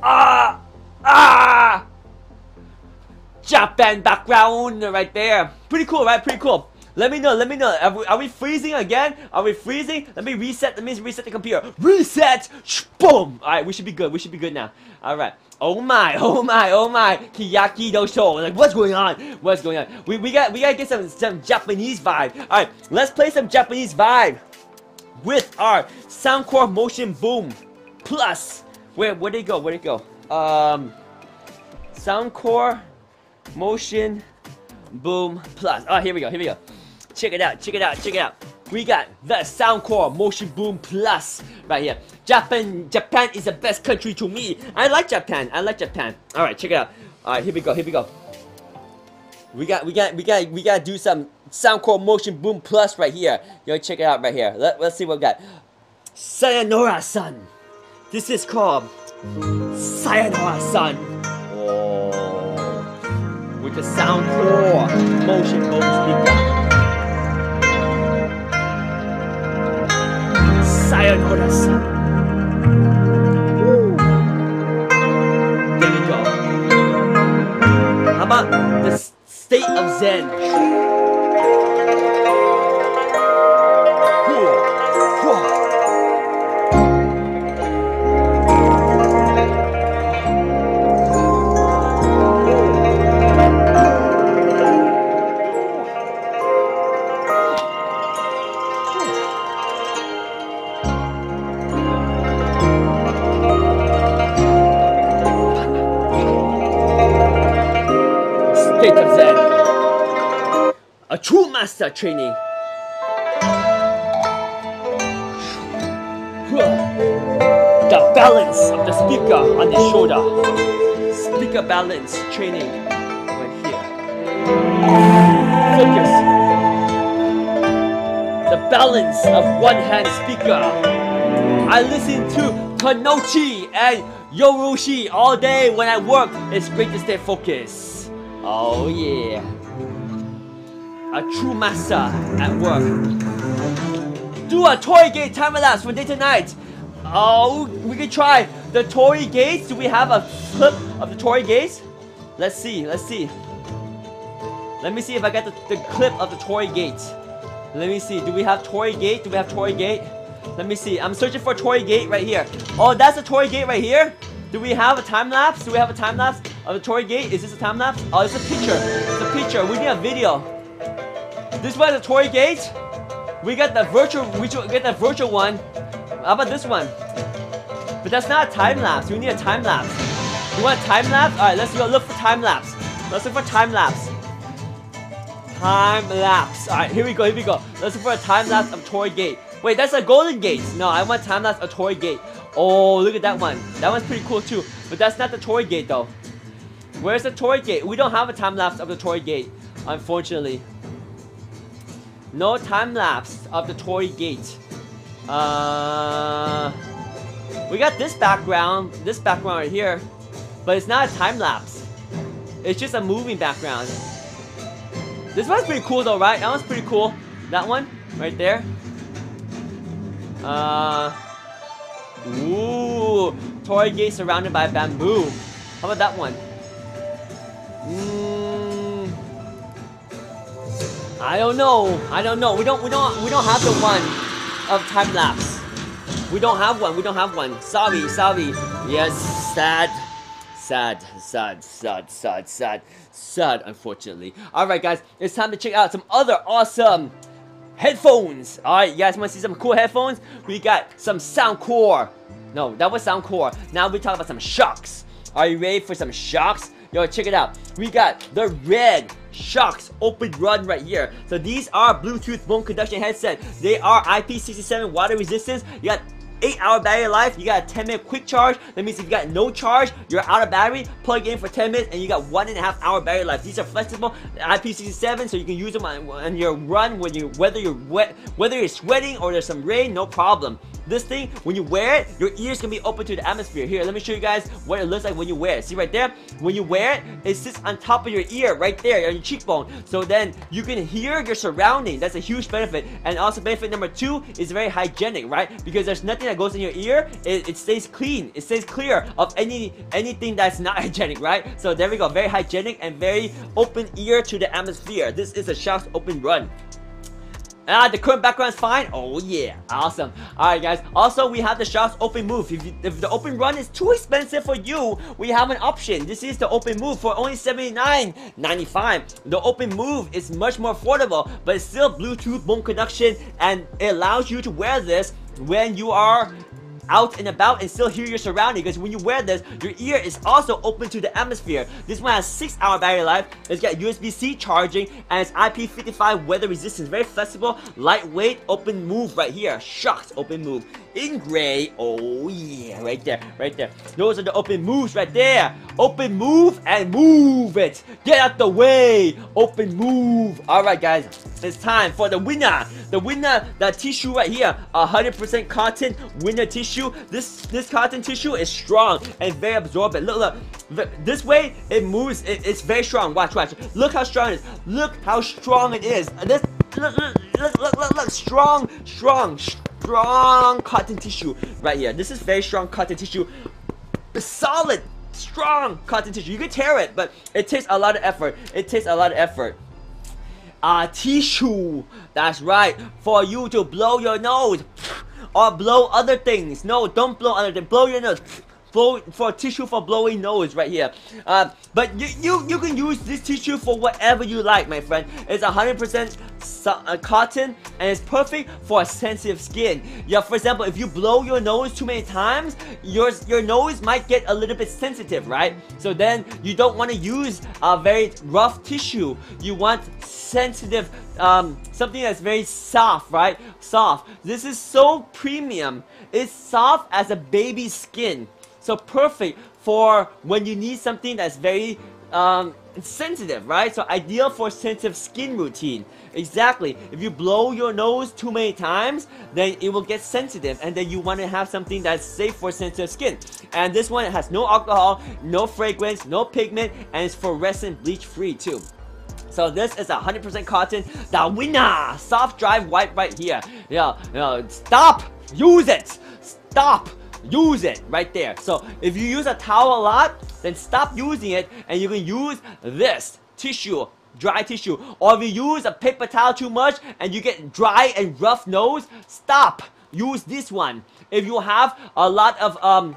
Speaker 1: Ah! Ah! Japan background right there. Pretty cool, right? Pretty cool. Let me know, let me know. Are we, are we freezing again? Are we freezing? Let me reset, let me reset the computer. Reset! Boom! Alright, we should be good. We should be good now. Alright. Oh my, [LAUGHS] oh my, oh my. Kiyaki do show. Like, what's going on? What's going on? We, we got we gotta get some, some Japanese vibe. Alright, let's play some Japanese vibe with our Soundcore Motion Boom Plus. Where, where'd it go? Where'd it go? Um, Soundcore Motion Boom Plus. Oh, here we go, here we go. Check it out, check it out, check it out. We got the Soundcore Motion Boom Plus right here. Japan, Japan is the best country to me. I like Japan. I like Japan. All right, check it out. All right, here we go. Here we go. We got, we got, we got, we got to do some Soundcore Motion Boom Plus right here. Yo, check it out right here. Let, let's see what we got. Sayonara Sun. This is called Sayonara Sun. Oh, with the Soundcore Motion Boom speaker. Sayonara Sun. There we go. How about the state of Zen? A true master training. The balance of the speaker on the shoulder. Speaker balance training. Right here. Focus. The balance of one hand speaker. I listen to Kanochi and Yoroshi all day when I work. It's great to stay focused. Oh yeah. A true master at work. Do a toy gate time lapse from day to night. Oh, we can try the Torii gates. Do we have a clip of the Torii gates? Let's see. Let's see. Let me see if I get the, the clip of the Torii gate. Let me see. Do we have Torii gate? Do we have Torii gate? Let me see. I'm searching for Torii gate right here. Oh, that's the Torii gate right here. Do we have a time lapse? Do we have a time lapse of the Torii gate? Is this a time lapse? Oh, it's a picture. It's a picture. We need a video. This was a toy gate. We got the virtual, we get the virtual one. How about this one? But that's not a time lapse. We need a time lapse. You want a time lapse? Alright, let's go look for time lapse. Let's look for time lapse. Time lapse. Alright, here we go, here we go. Let's look for a time lapse of Toy Gate. Wait, that's a golden gate. No, I want time lapse of Toy Gate. Oh, look at that one. That one's pretty cool too. But that's not the Toy Gate though. Where's the Toy Gate? We don't have a time lapse of the Toy Gate, unfortunately. No time lapse of the Toy Gate. Uh, we got this background, this background right here, but it's not a time lapse. It's just a moving background. This one's pretty cool though, right? That one's pretty cool. That one, right there. Uh, ooh, toy gate surrounded by bamboo. How about that one? Mm, I don't know. I don't know. We don't. We don't. We don't have the one of time lapse. We don't have one. We don't have one. Sorry. Sorry. Yes. Sad. Sad, sad, sad, sad, sad, sad, unfortunately. Alright guys, it's time to check out some other awesome headphones. Alright, you guys want to see some cool headphones? We got some Soundcore. No, that was Soundcore. Now we talk about some Shokz. Are you ready for some Shokz? Yo, check it out. We got the red Shokz open run right here. So these are Bluetooth bone conduction headset. They are IP67 water resistance. You got 8 hour battery life, you got a 10 minute quick charge. That means if you got no charge, you're out of battery, plug in for 10 minutes and you got one and a half hour battery life. These are flexible, IP67, so you can use them on, on your run when you whether you're wet, whether you're sweating or there's some rain, no problem. This thing, when you wear it, your ears can be open to the atmosphere. Here, let me show you guys what it looks like when you wear it. See right there? When you wear it, it sits on top of your ear, right there, on your cheekbone. So then you can hear your surrounding. That's a huge benefit. And also benefit number two is very hygienic, right? Because there's nothing that goes in your ear. It, it stays clean. It stays clear of any anything that's not [LAUGHS] hygienic, right? So there we go. Very hygienic and very open ear to the atmosphere. This is a Shokz Open Run. Ah, the current background is fine? Oh yeah, awesome. Alright guys, also we have the Shokz Open Move. If, you, if the Open Run is too expensive for you, we have an option. This is the Open Move for only $79.95. The Open Move is much more affordable, but it's still Bluetooth bone conduction and it allows you to wear this when you are out and about and still hear your surrounding because when you wear this, your ear is also open to the atmosphere. This one has 6 hour battery life, it's got USB-C charging, and it's IP55 weather resistant. Very flexible, lightweight, open move right here. Shokz, open move. In gray, oh yeah, right there, right there. Those are the open moves right there. Open move and move it. Get out the way. Open move. Alright guys, it's time for the winner. The winner, the tissue right here, 100% cotton winner tissue. This this cotton tissue is strong and very absorbent. Look, look. This way, it moves. It, it's very strong. Watch, watch. Look how strong it is. Look how strong it is. This, look, look, look, look, look, look. Strong, strong, strong cotton tissue right here. This is very strong cotton tissue. Solid, strong cotton tissue. You can tear it, but it takes a lot of effort. It takes a lot of effort uh, tissue. That's right. For you to blow your nose or blow other things. No, don't blow other things. Blow your nose. Blow for tissue for blowing nose right here. Uh, but you, you you can use this tissue for whatever you like, my friend. It's 100% uh, cotton and it's perfect for sensitive skin. Yeah, for example, if you blow your nose too many times, your your nose might get a little bit sensitive, right? So then you don't want to use a very rough tissue. You want sensitive, um, something that's very soft, right? Soft. This is so premium. It's soft as a baby's skin. So perfect for when you need something that's very um, sensitive, right? So ideal for sensitive skin routine. Exactly. If you blow your nose too many times, then it will get sensitive and then you want to have something that's safe for sensitive skin. And this one has no alcohol, no fragrance, no pigment, and it's fluorescent bleach free too. So this is 100% cotton. The winner! Soft dry wipe right here. Yeah, yeah, stop! Use it! Stop! Use it right there. So if you use a towel a lot, then stop using it and you can use this tissue dry tissue or if you use a paper towel too much and you get dry and rough nose stop use this one if you have a lot of um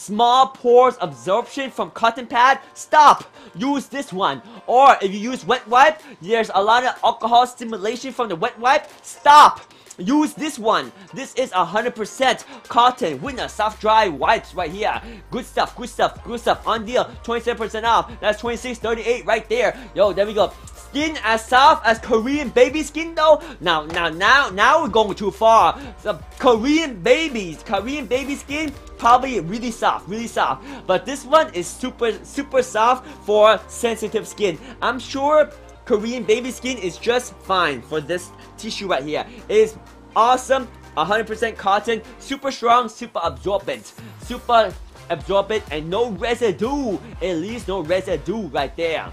Speaker 1: small pores absorption from cotton pad, stop. Use this one. Or if you use wet wipe, there's a lot of alcohol stimulation from the wet wipe, stop. Use this one. This is 100% cotton a soft dry wipes right here. Good stuff, good stuff, good stuff. On deal, 27% off. That's 26.38 right there. Yo, there we go. Skin as soft as Korean baby skin though. Now, now, now, now we're going too far. The Korean babies, Korean baby skin, probably really soft, really soft. But this one is super, super soft for sensitive skin. I'm sure Korean baby skin is just fine for this tissue right here. It is awesome, 100% cotton, super strong, super absorbent, super absorbent, and no residue. It leaves no residue right there.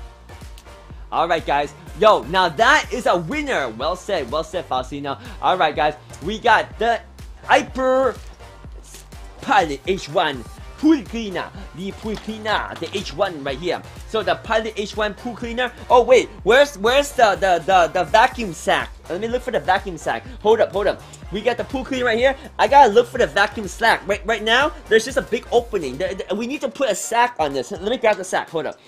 Speaker 1: Alright guys, yo, now that is a winner. Well said, well said Faustino. Alright guys, we got the Aiper Pilot H1 pool cleaner, the pool cleaner, the H1 right here. So the Pilot H1 pool cleaner. Oh wait, where's where's the the the, the vacuum sack? Let me look for the vacuum sack. Hold up, hold up. We got the pool cleaner right here. I gotta look for the vacuum sack. Right right now, there's just a big opening. We need to put a sack on this. Let me grab the sack. Hold up.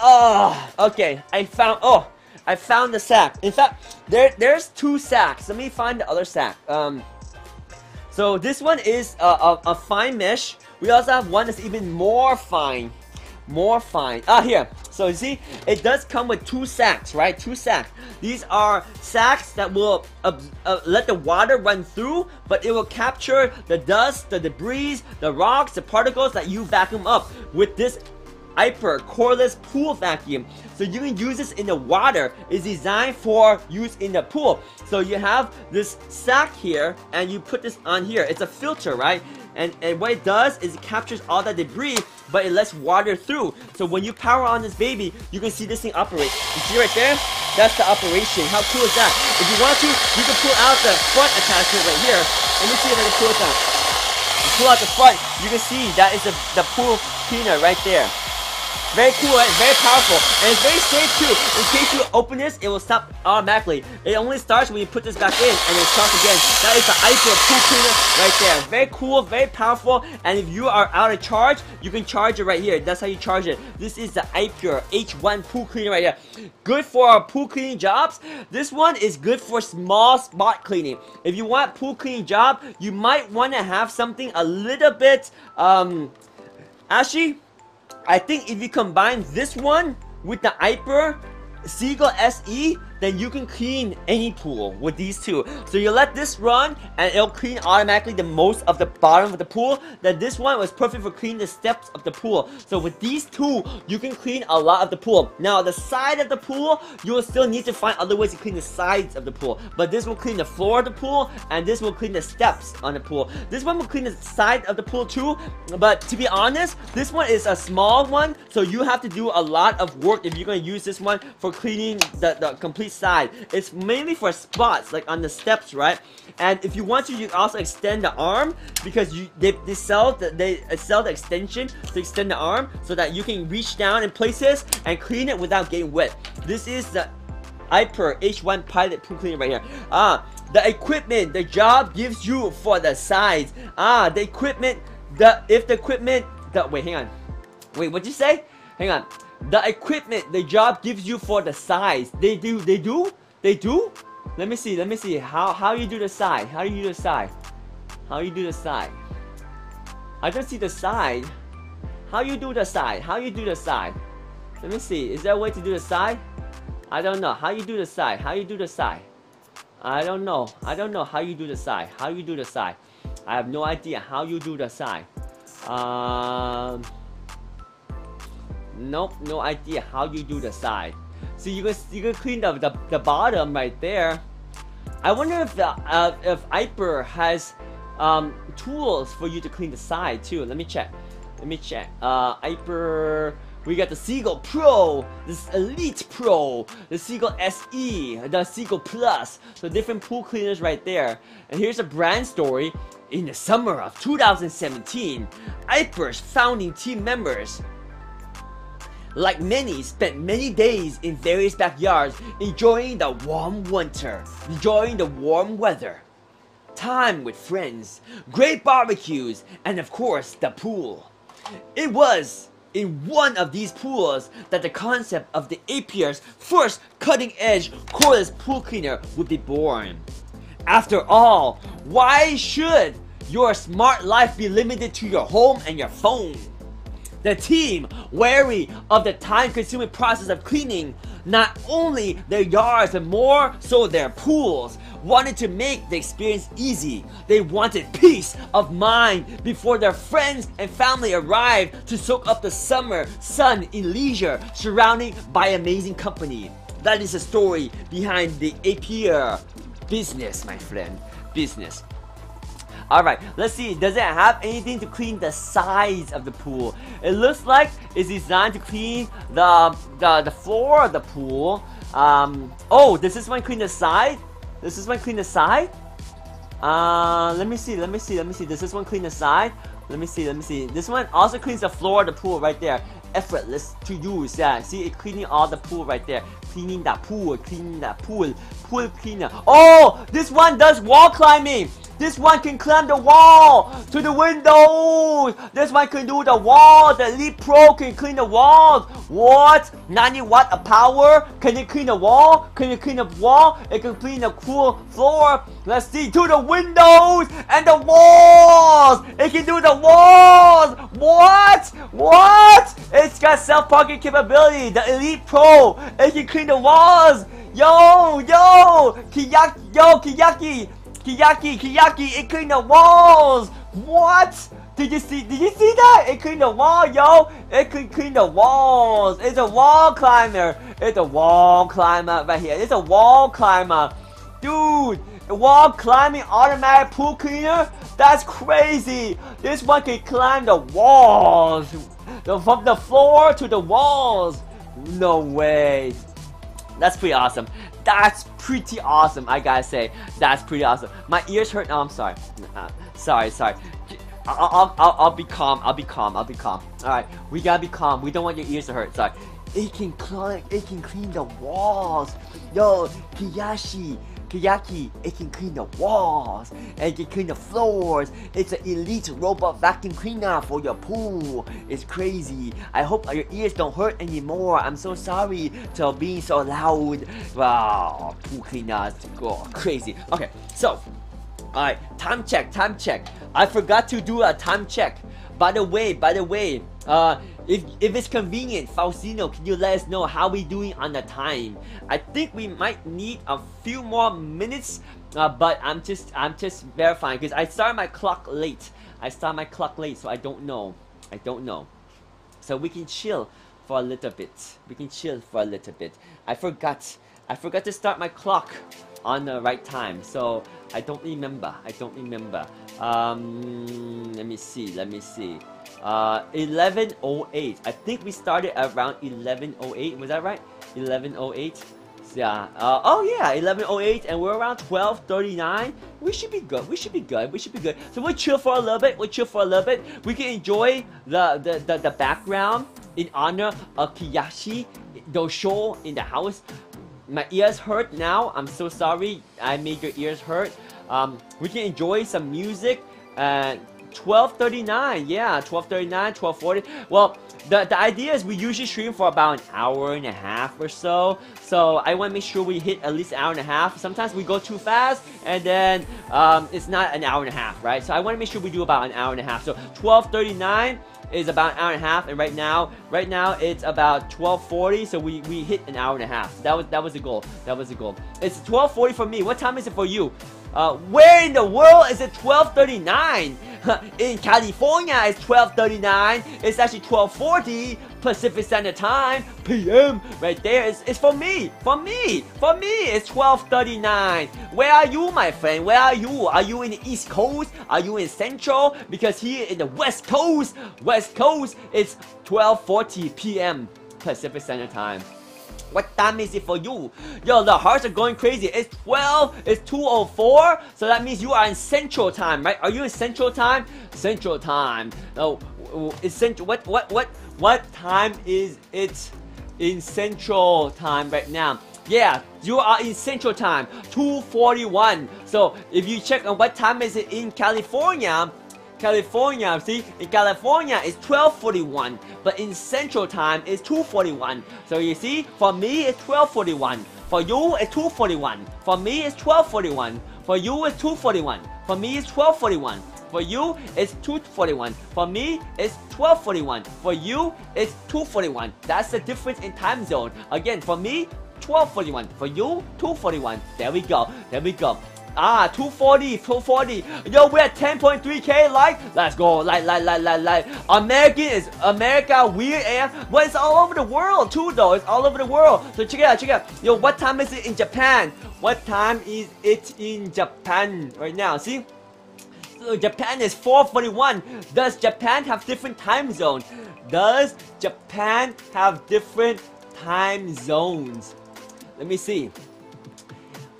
Speaker 1: Oh, okay. I found. Oh, I found the sack. In fact, there there's two sacks. Let me find the other sack. Um. So this one is a, a, a fine mesh. We also have one that's even more fine. More fine. Ah, here. So you see, it does come with two sacks, right? Two sacks. These are sacks that will uh, uh, let the water run through, but it will capture the dust, the debris, the rocks, the particles that you vacuum up with this Aiper cordless pool vacuum. So you can use this in the water. It's designed for use in the pool. So you have this sack here and you put this on here. It's a filter, right? And, and what it does is it captures all that debris, but it lets water through. So when you power on this baby, you can see this thing operate. You see right there? That's the operation. How cool is that? If you want to, you can pull out the front attachment right here. Let me see if I can pull it out. You pull out the front, you can see that is the, the pool cleaner right there. Very cool and very powerful. And it's very safe too. In case you open this, it will stop automatically. It only starts when you put this back in and it starts again. That is the Aiper Pool Cleaner right there. Very cool, very powerful. And if you are out of charge, you can charge it right here. That's how you charge it. This is the Aiper H1 Pool Cleaner right here. Good for our pool cleaning jobs. This one is good for small spot cleaning. If you want pool cleaning job, you might want to have something a little bit, um, actually, I think if you combine this one with the Aiper Seagull SE, then you can clean any pool with these two. So you let this run and it'll clean automatically the most of the bottom of the pool. Then this one was perfect for cleaning the steps of the pool. So with these two, you can clean a lot of the pool. Now the side of the pool, you will still need to find other ways to clean the sides of the pool. But this will clean the floor of the pool and this will clean the steps on the pool. This one will clean the side of the pool too. But to be honest, this one is a small one. So you have to do a lot of work if you're going to use this one for cleaning the, the complete side. It's mainly for spots, like on the steps, right? And if you want to, you can also extend the arm because you they, they sell the, they sell the extension to extend the arm so that you can reach down in places and clean it without getting wet. This is the Aiper H1 Pilot Pool Cleaner right here. Ah, the equipment the job gives you for the sides. Ah, the equipment, the if the equipment, the wait, hang on. Wait, what'd you say? Hang on. The equipment the job gives you for the size. They do, they do, they do. Let me see, let me see. How how you do the side? How do you do the side? How you do the side? I don't see the side. How you do the side? How you do the side? Let me see. Is there a way to do the side? I don't know. How you do the side? How you do the side? I don't know. I don't know how you do the side. How you do the side? I have no idea how you do the side. Um. Nope, no idea how you do the side. So you can you can clean the, the, the bottom right there. I wonder if the uh, if Aiper has um, tools for you to clean the side too. Let me check. Let me check. Uh, Aiper. We got the Seagull Pro, this Elite Pro, the Seagull SE, the Seagull Plus. So different pool cleaners right there. And here's a brand story. In the summer of 2017, Aiper's founding team members like many, spent many days in various backyards enjoying the warm winter, enjoying the warm weather. time with friends, great barbecues, and of course, the pool. It was in one of these pools that the concept of the Aiper's first cutting-edge cordless pool cleaner would be born. After all, why should your smart life be limited to your home and your phone? The team, wary of the time-consuming process of cleaning not only their yards but more so their pools, wanted to make the experience easy. They wanted peace of mind before their friends and family arrived to soak up the summer sun in leisure, surrounded by amazing company. That is the story behind the Aiper business, my friend. Business. Alright, let's see. Does it have anything to clean the sides of the pool? It looks like it's designed to clean the the, the floor of the pool. Um, oh, does this one clean the side? Does this one clean the side? Uh, let me see, let me see, let me see. Does this one clean the side? Let me see, let me see. This one also cleans the floor of the pool right there. Effortless to use, yeah. See, it cleaning all the pool right there. Cleaning that pool, cleaning that pool. Pool cleaner. Oh, this one does wall climbing. This one can climb the wall to the windows. This one can do the wall. The Elite Pro can clean the walls. What? 90 watt of power? Can it clean the wall? Can it clean the wall? It can clean the cool floor. Let's see. To the windows and the walls. It can do the walls. What? What? It's got self-parking capability. The Elite Pro. It can clean the walls. Yo, yo, Kiyaki, yo, Kiyaki. Kiyaki, Kiyaki, it cleaned the walls! What? Did you see, did you see that? It cleaned the wall, yo! It can clean the walls! It's a wall climber! It's a wall climber right here. It's a wall climber! Dude! A Wall climbing automatic pool cleaner? That's crazy! This one can climb the walls! The, from the floor to the walls! No way! That's pretty awesome. That's pretty awesome, I gotta say. That's pretty awesome. My ears hurt. No, I'm sorry. Uh, sorry, sorry. I'll, I'll, I'll, be calm. I'll be calm. I'll be calm. Alright, we gotta be calm. We don't want your ears to hurt. Sorry. It can clean, it can clean the walls. Yo, Kiyashi, Kiyaki, it can clean the walls. And it can clean the floors. It's an elite robot vacuum cleaner for your pool. It's crazy. I hope your ears don't hurt anymore. I'm so sorry to being so loud. Wow, pool cleaners go crazy. Okay, so Alright, time check, time check. I forgot to do a time check. By the way, by the way, uh, if, if it's convenient, Faustino, can you let us know how we doing on the time? I think we might need a few more minutes, uh, but I'm just I'm just verifying because I started my clock late. I started my clock late, so I don't know. I don't know. So we can chill for a little bit. We can chill for a little bit. I forgot. I forgot to start my clock on the right time. So I don't remember. I don't remember. Um, let me see. Let me see. Uh, 1108. I think we started around 1108. Was that right? 1108. Yeah. Uh, oh yeah, 1108, and we're around 1239. We should be good. We should be good. We should be good. So we'll chill for a little bit. We'll chill for a little bit. We can enjoy the the the, the background in honor of Kiyashi Dosho in the house. My ears hurt now. I'm so sorry. I made your ears hurt. Um, we can enjoy some music. Uh, 1239 yeah 1239 1240 well the, the idea is we usually stream for about an hour and a half or so. So I want to make sure we hit at least an hour and a half. Sometimes we go too fast and then um, it's not an hour and a half right? So I want to make sure we do about an hour and a half. So 1239 is about an hour and a half and right now right now it's about 1240 so we we hit an hour and a half. That was that was the goal. That was the goal. It's 1240 for me. What time is it for you uh, where in the world is it 1239 [LAUGHS] in California it's 1239 it's actually 1240 Pacific Standard Time PM right there. Is it's for me for me for me it's 1239 where are you my friend? Where are you? Are you in the East Coast? Are you in Central? Because here in the West Coast West Coast it's 1240 PM Pacific Standard Time what time is it for you? Yo, the hearts are going crazy. It's 12, it's 2.04, so that means you are in Central Time, right? Are you in Central Time? Central Time. No, it's Central, what, what, what, what time is it in Central Time right now? Yeah, you are in Central Time, 241. So if you check on what time is it in California, California, see, in California it's 12:41, but in Central Time it's 2:41. So you see, for me it's 12:41. For you it's 2:41. For me it's 12:41. For you it's 2:41. For me it's 12:41. For you it's 2:41. For me it's 12:41. For you it's 2:41. That's the difference in time zone. Again, for me 12:41. For you 2:41. There we go. There we go. Ah, 240, 240. Yo, we're at 10.3k like. Let's go. Like, like, like, like, like. American is America weird AF. But it's all over the world too, though. It's all over the world. So check it out, check it out. Yo, what time is it in Japan? What time is it in Japan right now? See? So Japan is 441. Does Japan have different time zones? Does Japan have different time zones? Let me see.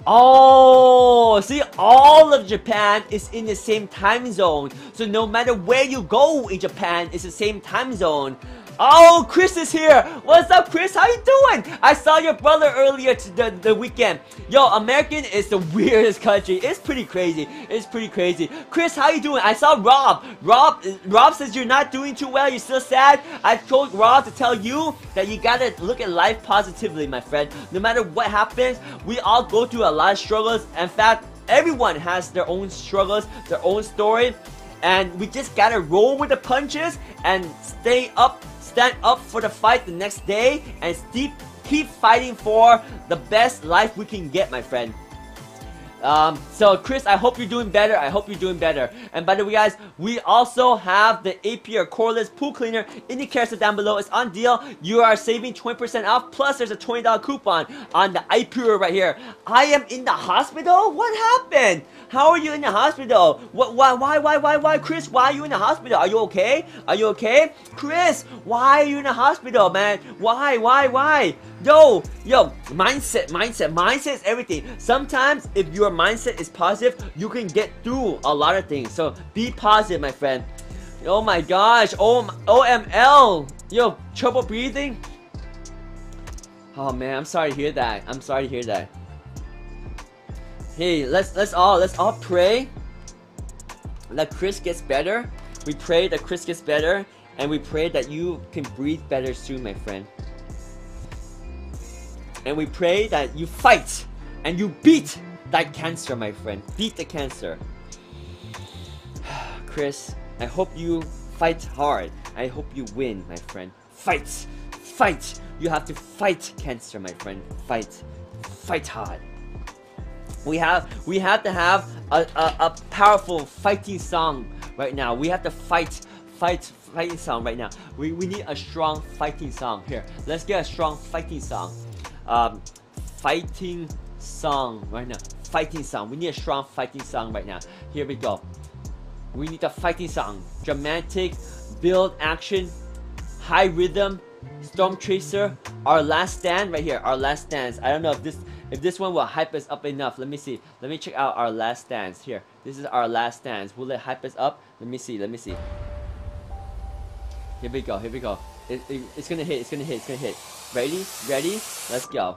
Speaker 1: Oh, see, all of Japan is in the same time zone. So no matter where you go in Japan, it's the same time zone. Oh, Chris is here. What's up, Chris? How you doing? I saw your brother earlier the, the weekend. Yo, American is the [LAUGHS] weirdest country. It's pretty crazy. It's pretty crazy. Chris, how you doing? I saw Rob. Rob, Rob says you're not doing too well. You're still sad. I told Rob to tell you that you gotta look at life positively, my friend. No matter what happens, we all go through a lot of struggles. In fact, everyone has their own struggles, their own story. And we just gotta roll with the punches and stay up stand up for the fight the next day and keep, keep fighting for the best life we can get, my friend. Um, so Chris, I hope you're doing better. I hope you're doing better. And by the way, guys, we also have the Aiper cordless pool cleaner in the carousel down below. It's on deal. You are saving 20% off. Plus, there's a $20 coupon on the Aiper right here. I am in the hospital. What happened? How are you in the hospital? What? Why? Why? Why? Why? Why? Chris, why are you in the hospital? Are you okay? Are you okay? Chris, why are you in the hospital, man? Why? Why? Why? Yo, yo, mindset, mindset, mindset is everything. Sometimes if your mindset is positive, you can get through a lot of things. So be positive, my friend. Oh my gosh, oh, OML. Yo, trouble breathing? Oh man, I'm sorry to hear that. I'm sorry to hear that. Hey, let's let's all let's all pray that Chris gets better. We pray that Chris gets better, and we pray that you can breathe better soon, my friend. And we pray that you fight and you beat that cancer, my friend. Beat the cancer. [SIGHS] Chris, I hope you fight hard. I hope you win, my friend. Fight! Fight! You have to fight cancer, my friend. Fight. Fight hard. We have we have to have a, a, a powerful fighting song right now. We have to fight fight fighting song right now. We, we need a strong fighting song. Here, let's get a strong fighting song. Um, fighting song right now. Fighting song. We need a strong fighting song right now. Here we go. We need a fighting song. Dramatic, build action, high rhythm, Storm Chaser, our last stand right here. Our last stands. I don't know if this if this one will hype us up enough. Let me see. Let me check out our last stands here. This is our last stands. Will it hype us up? Let me see. Let me see. Here we go. Here we go. It, it, it's gonna hit. It's gonna hit. It's gonna hit. Ready? Ready? Let's go.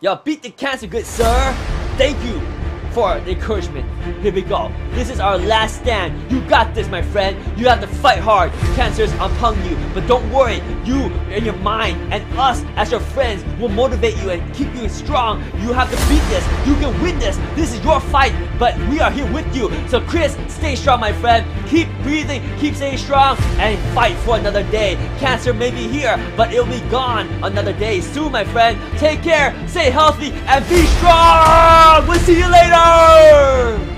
Speaker 1: Yo, beat the cancer, good sir. Thank you for encouragement. Here we go. This is our last stand. You got this, my friend. You have to fight hard. Cancer's upon you. But don't worry. You and your mind and us as your friends will motivate you and keep you strong. You have to beat this. You can win this. This is your fight. But we are here with you. So Chris, stay strong, my friend. Keep breathing. Keep staying strong. And fight for another day. Cancer may be here, but it'll be gone another day soon, my friend. Take care. Stay healthy and be strong. We'll see you later. Oh.